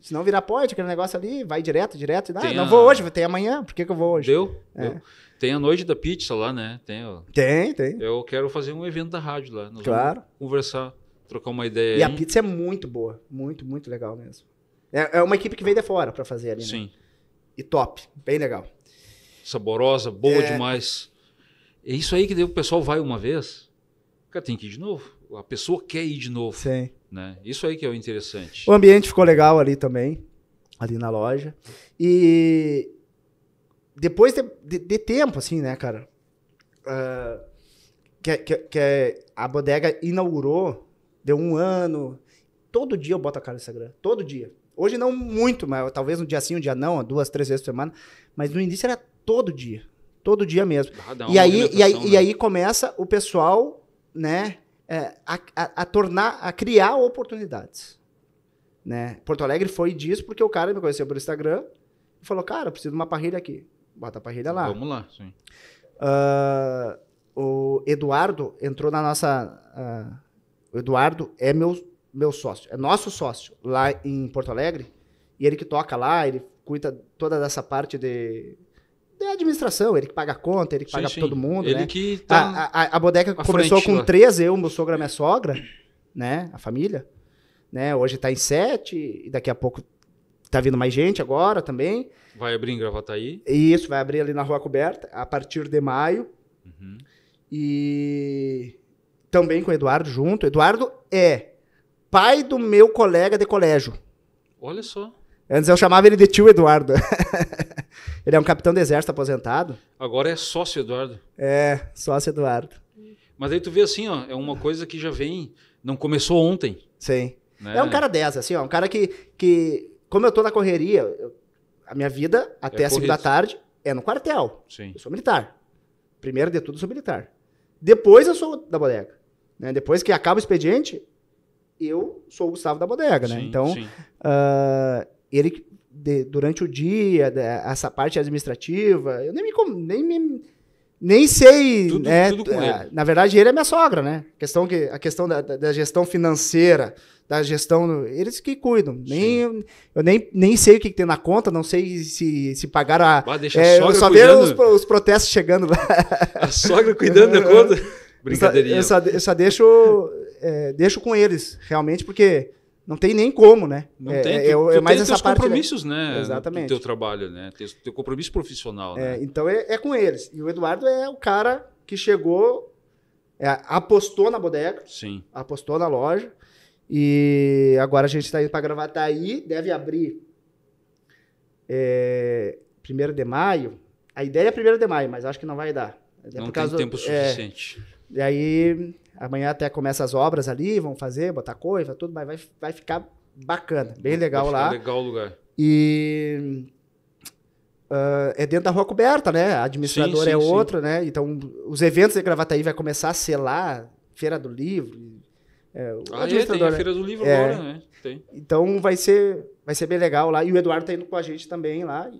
Se não virar point, aquele negócio ali, vai direto, direto. Ah, não a- vou hoje, tem amanhã. Por que, que eu vou hoje? Deu? É. Deu. Tem a noite da pizza lá, né? Tem, ó. Tem, tem. Eu quero fazer um evento da rádio lá. Nós Claro. conversar, trocar uma ideia E a aí. pizza é muito boa. Muito, muito legal mesmo. É, é uma equipe que veio de fora para fazer ali, né? Sim. E top. Bem legal. Saborosa, boa É. demais. É isso aí que o pessoal vai uma vez. Cara, tem que ir de novo. A pessoa quer ir de novo. Sim. Né? Isso aí que é o interessante. O ambiente ficou legal ali também, ali na loja. E depois de, de- de tempo, assim, né, cara? ah, que, que, que a bodega inaugurou, deu um ano. Todo dia eu boto a cara no Instagram. Todo dia. Hoje não muito, mas talvez um dia sim, um dia não, duas, três vezes por semana. Mas no início era todo dia. Todo dia mesmo. Ah, E aí, e, aí, movimentação, e né? aí começa o pessoal, né, é, a, a- a tornar, a criar oportunidades. Né? Porto Alegre foi disso porque o cara me conheceu pelo Instagram e falou, cara, preciso de uma parrilha aqui. Bota a parrilha lá. Vamos lá, sim. Ah, o Eduardo entrou na nossa. ah, o Eduardo é meu, meu sócio, é nosso sócio lá em Porto Alegre. E ele que toca lá, ele cuida toda dessa parte de, de administração, ele que paga a conta, ele que Sim, paga sim. pra todo mundo, Ele né? que tá. a, a- a bodega à começou frente com lá. três, eu, meu sogro e minha sogra, né? A família. Né? Hoje tá em sete, e daqui a pouco tá vindo mais gente agora também. Vai abrir em Gravataí. E isso vai abrir ali na Rua Coberta a partir de maio. Uhum. E também com o Eduardo junto. Eduardo é pai do meu colega de colégio. Olha só. Antes eu chamava ele de tio Eduardo. ele é um capitão do exército aposentado. Agora é sócio, Eduardo. É, sócio Eduardo. Mas aí tu vê assim, ó, é uma coisa que já vem, não começou ontem. Sim. Né? É um cara 10, assim, ó. Um cara que, que como eu tô na correria, eu- a minha vida até É as 5 da tarde é no quartel. Sim. Eu sou militar. Primeiro de tudo, eu sou militar. Depois eu sou da bodega. Né? Depois que acaba o expediente, eu sou o Gustavo da bodega, né? Sim, Então, sim. ah, ele, de- durante o dia, de- essa parte administrativa, eu nem me. Nem, me, nem sei. Tudo- né? tudo com ele. Na verdade, ele é minha sogra, né? A questão, que, a questão da, da- gestão financeira, da gestão. Eles que cuidam. Nem, eu nem, nem sei o que, que tem na conta, não sei se, se pagaram a. Bah, deixa É, a eu sogra só vejo os, os protestos chegando lá. A sogra cuidando da conta. Brincadeirinha. Eu só, eu só- eu só deixo, é, deixo com eles, realmente, porque não tem nem como, né? Não é, tem, é, tu, eu- tu é mais tem essa teus parte. né? compromissos, né? Exatamente. Do teu trabalho, né? Teu, teu compromisso profissional, É, né? então é, é com eles. E o Eduardo é o cara que chegou, é, apostou na bodega, Sim. apostou na loja. E agora a gente está indo para Gravataí, deve abrir é, 1 de maio. A ideia é 1 de maio, mas acho que não vai dar. É não por tem causa- tempo é, suficiente. E aí, amanhã até começa as obras ali, vão fazer, botar coisa, tudo, mas vai, vai ficar bacana, bem legal Vai lá. Legal o lugar. E ah, é dentro da rua coberta, né? A administradora Sim, sim, é sim. outra, né? Então, os eventos de Gravataí vai começar a ser lá, Feira do Livro. é, o Ah, é, tem a né? Feira do Livro É. agora, né? Tem. Então vai ser, vai ser bem legal lá. E o Eduardo tá indo com a gente também lá.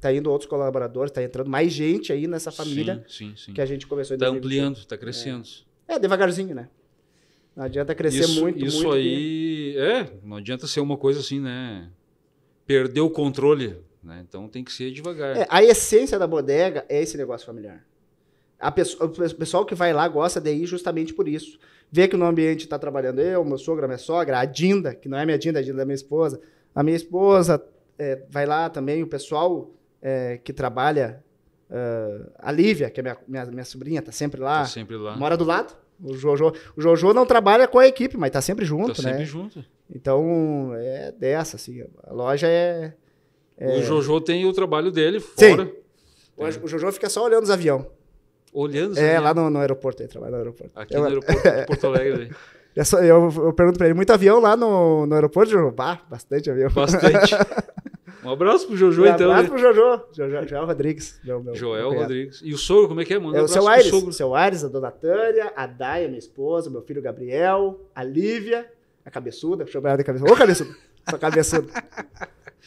Tá indo outros colaboradores, tá entrando mais gente aí nessa família Sim, sim, sim. que a gente começou em Tá 2021. ampliando, tá crescendo. É, devagarzinho, né? Não adianta crescer isso, muito, isso muito. que- aí, é, não adianta ser uma coisa assim, né? Perder o controle, né? Então tem que ser devagar. É, a essência da bodega é esse negócio familiar. A pessoa- o pe- pessoal que vai lá gosta de ir justamente por isso. Vê que no ambiente está trabalhando eu, meu sogro, minha sogra, a Dinda, que não é minha Dinda, a Dinda é minha esposa. A minha esposa é, vai lá também, o pessoal é, que trabalha, ah, a Lívia, que é minha, minha, minha sobrinha, tá sempre lá, Tá sempre lá. mora do lado. O Jojo, o Jojo não trabalha com a equipe, mas tá sempre junto, tá né? sempre junto. Então, é dessa, assim. A loja é... O Jojo tem o trabalho dele Sim. fora, O, o Jojo fica só olhando os aviões. olhando. É, assim, lá no, no aeroporto, ele trabalha no aeroporto. Aqui eu, no aeroporto de Porto Alegre. é só- eu, eu pergunto pra ele, muito avião lá no, no aeroporto, João? Bah, bastante avião. Bastante. Um abraço pro Jojo, Um então. abraço né? pro Jojo. Jojo Joel Rodrigues. Meu, meu, Joel meu. Rodrigues. E o sogro, como é que é, mano? É o seu Aires. O seu Aires, a dona Tânia, a Daia, minha esposa, meu filho Gabriel, a Lívia, a cabeçuda. Deixa eu chamar ela de cabeçuda. Ô, cabeçuda. Sou cabeçuda.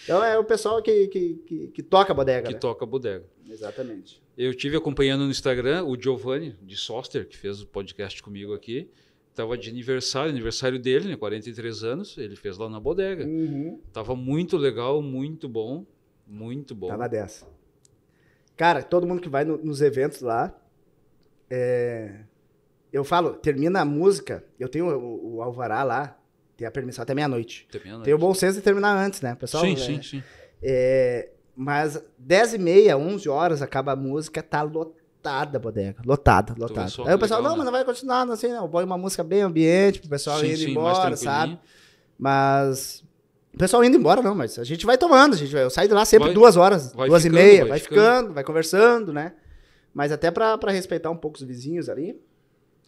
Então é o pessoal que, que, que, que toca a bodega. Que né? toca a bodega. Exatamente. Eu tive acompanhando no Instagram o Giovanni de Soster, que fez o podcast comigo aqui. Tava de aniversário, aniversário dele, né? 43 anos. Ele fez lá na bodega. Uhum. Tava muito legal, muito bom. Muito bom. Tá na dessa. Cara, todo mundo que vai no- nos eventos lá, é, eu falo, termina a música, eu tenho o, o alvará lá, tem a permissão até meia-noite. Meia-noite. Tem o bom senso de terminar antes, né, pessoal? Sim, É, sim, sim. é, mas 10 e meia, 11 horas, acaba a música, tá lotada a bodega. Lotada, lotada. Aí o pessoal, legal, não, né? mas não vai continuar assim, não. Põe uma música bem ambiente, pro pessoal Sim, indo sim, embora, sabe? Mas. O pessoal indo embora, não, mas a gente vai tomando, a gente vai, eu saio de lá sempre Vai- duas horas, duas ficando, e meia, vai vai, ficando. ficando. vai conversando, né? Mas até pra, pra respeitar um pouco os vizinhos ali.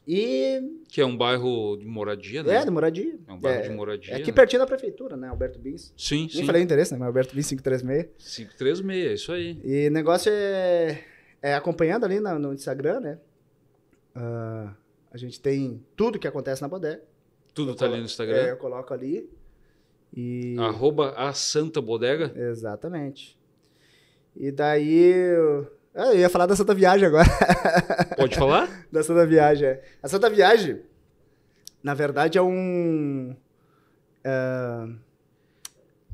E. Que é um bairro de moradia, né? É, de moradia. É um bairro de moradia. É aqui né? pertinho da prefeitura, né? Alberto Bins. Sim, Nem sim. falei o endereço, né? Mas Alberto Bins 536. 536, é isso aí. E o negócio é, é acompanhando ali na- no Instagram, né? Ah, a gente tem tudo que acontece na bodega. Tudo Eu tá ali no É, Instagram. eu coloco ali. E. Arroba a Santa Bodega. Exatamente. E daí. Eu... Ah, eu ia falar da Santa Viagem agora. Pode falar? da Santa Viagem. é. A Santa Viagem, na verdade, é um. ah,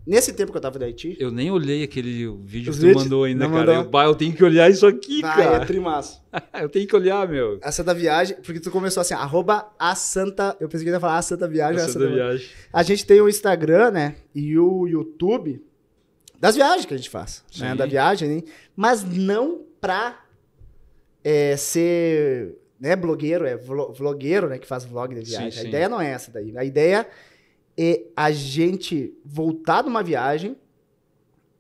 Nesse tempo que eu tava no Haiti. Eu nem olhei aquele vídeo que tu mandou ainda, cara. mandou? Eu, bah, eu tenho que olhar isso aqui, é cara. trimaço. Eu tenho que olhar, meu. A Santa Viagem, porque tu começou assim, arroba a Santa. Eu pensei que ia falar a Santa Viagem. a Essa Santa da viagem. A gente tem o Instagram, né? E o YouTube das viagens que a gente faz. Né, Sim. da viagem, né? Mas não pra é, ser né, blogueiro, é vlo- vlogueiro, né? Que faz vlog de viagem. Sim, a sim. ideia não é essa daí. A ideia é a gente voltar numa viagem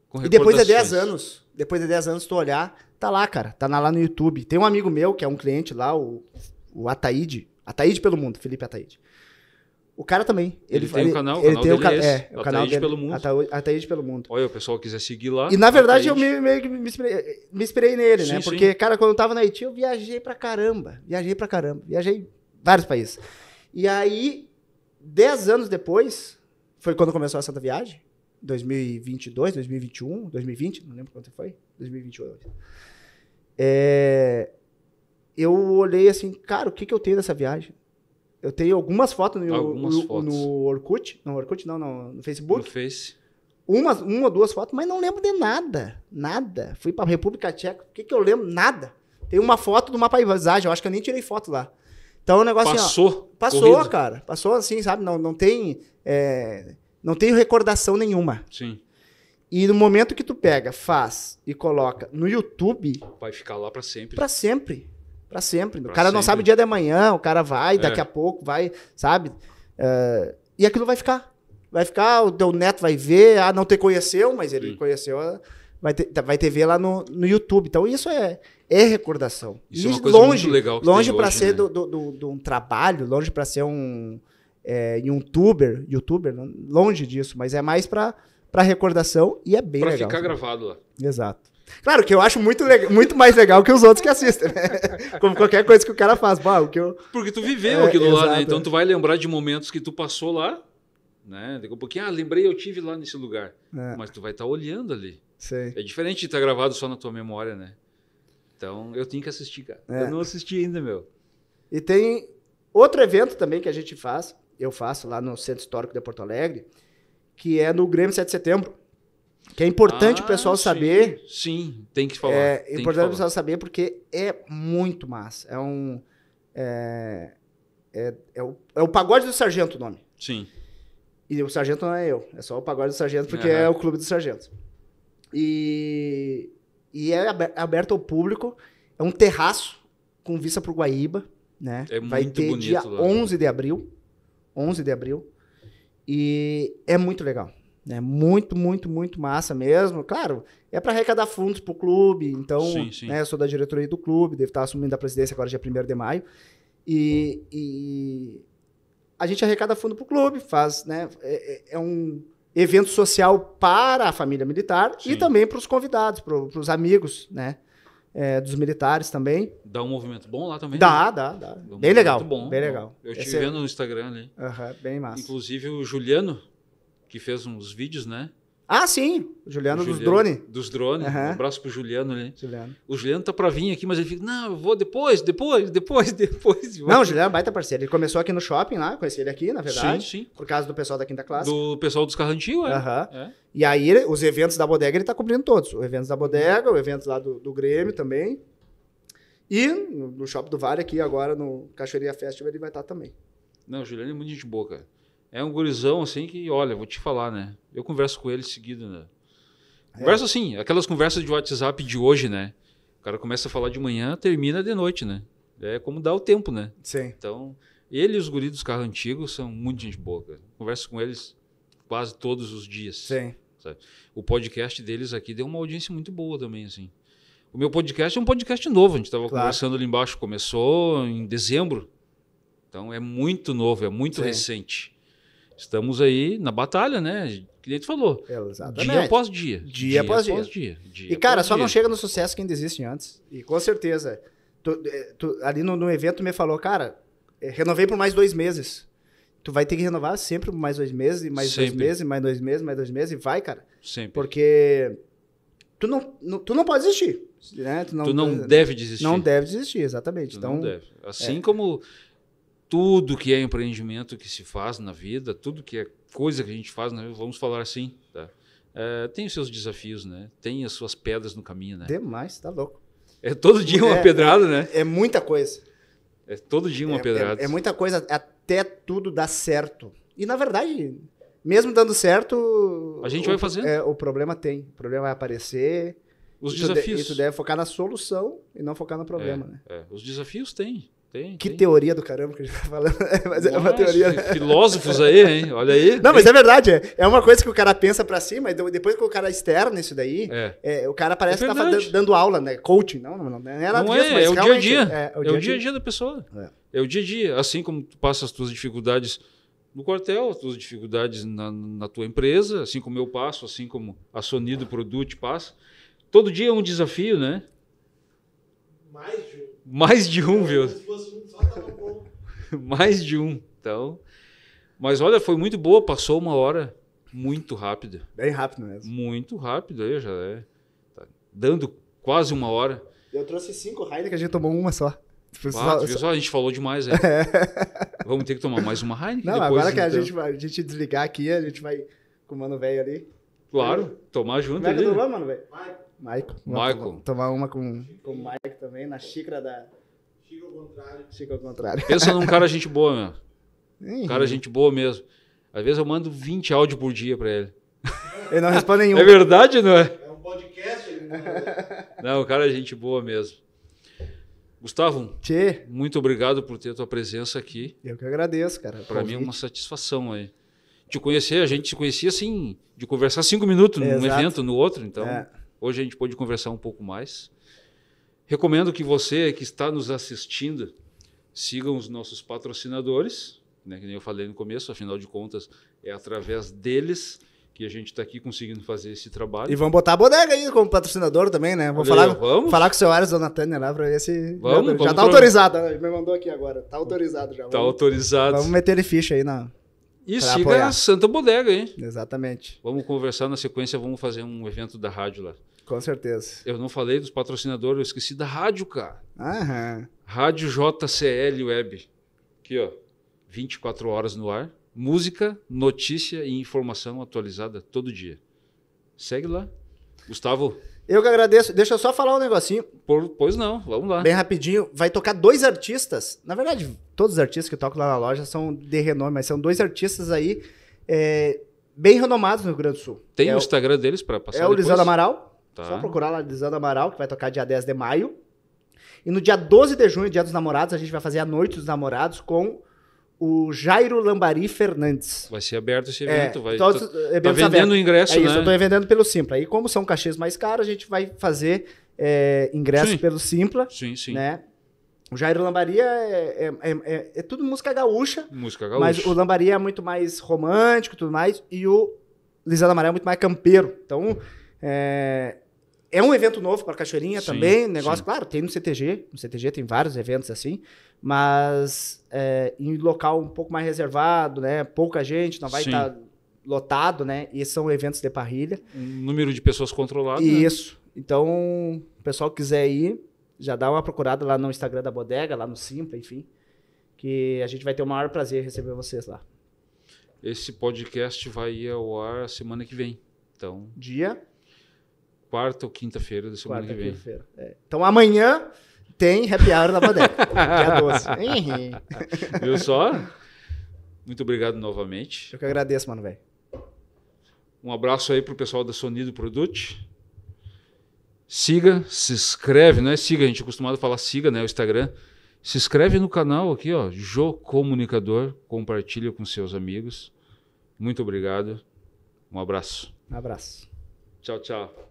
Com e depois de 10 recordações. anos, depois de 10 anos, tu olhar, tá lá, cara. Tá lá no YouTube. Tem um amigo meu, que é um cliente lá, o, o Ataíde. Ataíde pelo mundo, Felipe Ataíde. O cara também. Ele tem um canal, ele canal tem o dele ca- é é, o canal Ataíde dele, pelo mundo. Ata- Ataíde pelo mundo. Olha, o pessoal quiser seguir lá. E na verdade eu Ataíde. me, meio que me inspirei, me inspirei nele, Sim, né? sim. Porque, cara, quando eu tava na Haiti, eu viajei pra caramba. Viajei pra caramba. Viajei vários países. E aí, 10 anos depois, foi quando começou essa viagem. 2022, 2021, 2020, não lembro quanto foi. 2021. É, eu olhei assim, cara, o que, que eu tenho dessa viagem? Eu tenho algumas fotos no, Algumas no, fotos. no Orkut. No Orkut, não, no, no Facebook No Face. uma, uma ou duas fotos, mas não lembro de nada. Nada. Fui pra República Tcheca. O que, que eu lembro? Nada. Tem uma foto de uma paisagem. Eu acho que eu nem tirei foto lá. Então o negócio assim, ó, Passou. passou, cara. Passou assim, sabe? Não, não tem. é, não tenho recordação nenhuma. Sim. E no momento que tu pega, faz e coloca no YouTube, Vai ficar lá pra sempre. pra sempre. Pra sempre. Pra o cara não sempre. sabe o dia de amanhã, o cara vai, daqui É. a pouco vai, sabe? É, e aquilo vai ficar. Vai ficar, o teu neto vai ver, ah, não te conheceu, mas ele Sim. conheceu, ah, vai ter, vai ter ver lá no, no YouTube. Então isso é, é recordação. Isso é E uma coisa longe, muito legal longe para ser né? do, do, do- um trabalho, longe para ser um é, youtuber, youtuber, longe disso, mas é mais para para recordação e é bem Pra legal. ficar gravado lá. Exato. Claro que eu acho muito, muito mais legal que os outros que assistem, né? Como qualquer coisa que o cara faz. Bah, o que eu... Porque tu viveu É, aquilo lá, né? exato. Então tu vai lembrar de momentos que tu passou lá, né? Daqui a pouquinho, ah, lembrei, eu tive lá nesse lugar. É, Mas tu vai estar olhando ali. sei. É diferente de estar gravado só na tua memória, né? Então eu tenho que assistir, cara. É. Eu não assisti ainda, meu. E tem outro evento também que a gente faz, eu faço lá no Centro Histórico de Porto Alegre, que é no Grêmio 7 de Setembro. Que é importante Ah, o pessoal sim, saber. Sim, tem que falar. É importante o pessoal saber porque é muito massa. É um. É, é, é, o, é o pagode do sargento o nome. Sim. E o sargento não é eu, é só o pagode do sargento, porque Aham. é o clube dos sargentos. E, e é aber- aberto ao público, é um terraço com vista pro Guaíba, né? É Vai muito ter bonito dia lá. 11 de abril, 11 de abril, e é muito legal, né? Muito, muito, muito massa mesmo. Claro, é para arrecadar fundos pro clube, então, Sim, sim. né? Eu sou da diretoria do clube, devo estar assumindo a presidência agora dia 1 de maio, e, e a gente arrecada fundo pro clube, faz, né? É, é- é um, evento social para a família militar Sim. e também para os convidados, para os amigos, né? é, dos militares também. Dá um movimento bom lá também. né? Dá, dá, dá. Dá um Bem legal. bom. bem legal. Eu estive é- vendo no Instagram ali. Aham, bem massa. Inclusive o Juliano, que fez uns vídeos, né? Ah, sim. O Juliano O dos Juliano- drones. Dos drones. Aham. Um abraço pro Juliano ali. Juliano. O Juliano tá pra vir aqui, mas ele fica, não, eu vou depois, depois, depois, depois. Não, o Juliano é baita parceiro. Ele começou aqui no shopping lá, conheci ele aqui, na verdade. Sim, sim. Por causa do pessoal da quinta classe. Do pessoal dos carros antigos, é. Aham. É. E aí, ele- os eventos da bodega, ele tá cobrindo todos. Os eventos da bodega, o evento lá do, do Grêmio também. E no, no Shopping do Vale aqui, agora no Cachoeirinha Festival, ele vai estar também. Não, o Juliano é muito gente boa, cara. É um gurizão, assim, que, olha, vou te falar, né? Eu converso com ele seguido, né? É. Conversa assim, aquelas conversas de WhatsApp de hoje, né? O cara começa a falar de manhã, termina de noite, né? É como dá o tempo, né? Sim. Então, ele e os guris dos carros antigos são muito gente boa, cara. Converso com eles quase todos os dias. Sim. O podcast deles aqui deu uma audiência muito boa também, assim. O meu podcast é um podcast novo, a gente estava Claro. conversando ali embaixo, começou em dezembro. Então é muito novo, é muito Sim. recente. Estamos aí na batalha, né? Que nem tu falou. Exatamente. Dia após dia. Dia após dia. dia E, cara, após só dia. não chega no sucesso quem desiste antes. E com certeza. Tu- eh, tu- ali no, no evento me falou, cara, eh, renovei por mais dois meses. Tu vai ter que renovar sempre por mais dois meses, e mais dois Sempre. meses, e mais dois meses, mais dois meses, e vai, cara. Sempre. Porque tu não, não- tu não pode desistir. Né? Tu não, tu não deve desistir. Não deve desistir, exatamente. Tu então, não deve. Assim como tudo que é empreendimento que se faz na vida, tudo que é coisa que a gente faz, vida, vamos falar assim, tá? É, tem os seus desafios, né? Tem as suas pedras no caminho, né? demais, tá louco. É todo dia uma É, pedrada, né? É muita coisa. É todo dia uma é, pedrada. é- é muita coisa até tudo dar certo. E na verdade, mesmo dando certo. A gente o, vai fazendo. é, o problema tem. O problema vai aparecer. Os e tu de- desafios. e tu deve focar na solução e não focar no problema, né? É, os desafios tem. Tem. Que tem. teoria do caramba que a gente tá falando. mas é uma Nossa, teoria. fi- Filósofos aí, hein? Olha aí. Não, mas é verdade. É, é uma coisa que o cara pensa pra cima, e de- depois que o cara externa isso daí, É. é, o cara parece É que tá dando aula, né? Coaching. Não, não, não, não é nada Não disso, é, mas é o dia a dia. É, É o dia a dia da pessoa. É. É o dia a dia. Assim como tu passa as tuas dificuldades no quartel, as tuas dificuldades na, na tua empresa, assim como eu passo, assim como a Sonido Produte passa. Todo dia é um desafio, né? Mais de um. Mais de um, viu? Se fosse um só, tava bom. Mais de um. Então. Mas olha, foi muito boa, passou uma hora muito rápida. Bem rápido mesmo. Muito rápido aí, já é. Tá dando quase uma hora. Eu trouxe cinco Heineken, a gente tomou uma só. Tipo, Ah, só- só? A gente falou demais, é. Vamos ter que tomar mais uma Heineken Não, depois, agora que a então. gente, vai, a gente desligar aqui, a gente vai com o mano velho ali. Claro, tomar junto Como é é mano velho? Michael. Tomar uma com, com o Mike também, na xícara da. Chega contrário. Xícara ao contrário. Pensa num cara gente boa, meu. Ih, Cara gente boa mesmo. Às vezes eu mando 20 áudios por dia pra ele. Ele não responde nenhum. É verdade, não é? É um podcast, ele não... Não, o cara é gente boa mesmo. Gustavo, Tchê, muito obrigado por ter a tua presença aqui. eu que agradeço, cara. Pra mim é uma satisfação aí. Te conhecer, a gente se conhecia assim, de conversar cinco minutos num Exato. evento, no outro. Então, É. hoje a gente pôde conversar um pouco mais. Recomendo que você que está nos assistindo sigam os nossos patrocinadores, né, que nem eu falei no começo, afinal de contas, é através deles que a gente está aqui conseguindo fazer esse trabalho. E vamos botar a bodega aí como patrocinador também, né? Vou falar, vamos? falar com o seu Ares Dona Tânia lá pra ver se. Vamos, já vamos tá pro- autorizado, né? me mandou aqui agora. Tá autorizado já. Está Vamos, autorizado. vamos meter ele ficha aí na. e siga apoiar. a Santa Bodega, hein? Exatamente. Vamos conversar na sequência, vamos fazer um evento da rádio lá. Com certeza. Eu não falei dos patrocinadores, eu esqueci da rádio, cara. Aham. Rádio JCL Web. Aqui, ó. 24 horas no ar. Música, notícia e informação atualizada todo dia. Segue lá. Gustavo, Eu que agradeço. Deixa eu só falar um negocinho, por- pois não, vamos lá. bem rapidinho. Vai tocar dois artistas. Na verdade, todos os artistas que tocam lá na loja são de renome, mas são dois artistas aí é, bem renomados no Rio Grande do Sul. Tem é o Instagram deles para passar é o depois? Lisandro Amaral. Tá. Só procurar lá Lisandro Amaral, que vai tocar dia 10 de maio. E no dia 12 de junho, dia dos namorados, a gente vai fazer a Noite dos Namorados com o Jairo Lambari Fernandes. Vai ser aberto esse É, evento. vai, todos tá, os tá vendendo ingresso, É isso, né? eu tô vendendo pelo Simpla. E como são cachês mais caros, a gente vai fazer é, ingresso Sim. pelo Simpla, Sim, sim. né? O Jairo Lambaria é, é, é- é- é tudo música gaúcha, Música gaúcha. mas o Lambaria é muito mais romântico e tudo mais. E o Lisada Amarela é muito mais campeiro. Então, é, é um evento novo para Cachoeirinha Sim, também. Negócio, sim. claro, tem no CTG. No CTG tem vários eventos assim. Mas é, em local um pouco mais reservado, né? Pouca gente, não vai Sim. estar lotado, né? E são eventos de parrilha. Um número de pessoas controlado. né? Isso. Então, o pessoal que quiser ir, já dá uma procurada lá no Instagram da bodega, lá no Simpla, enfim. Que a gente vai ter o maior prazer em receber vocês lá. Esse podcast vai ir ao ar a semana que vem. Então, Dia quarta ou quinta-feira da semana que vem. quarta-feira. É. Então amanhã tem happy hour na bodega. dia 12. Ih, Viu só? Muito obrigado novamente. Eu que agradeço, mano, velho. Um abraço aí pro pessoal da Sonido Product. Siga, se inscreve, não é siga, a gente é acostumado a falar siga, né? O Instagram. Se inscreve no canal aqui, ó. Jô Comunicador. Compartilha com seus amigos. Muito obrigado. Um abraço. Um abraço. Tchau, tchau.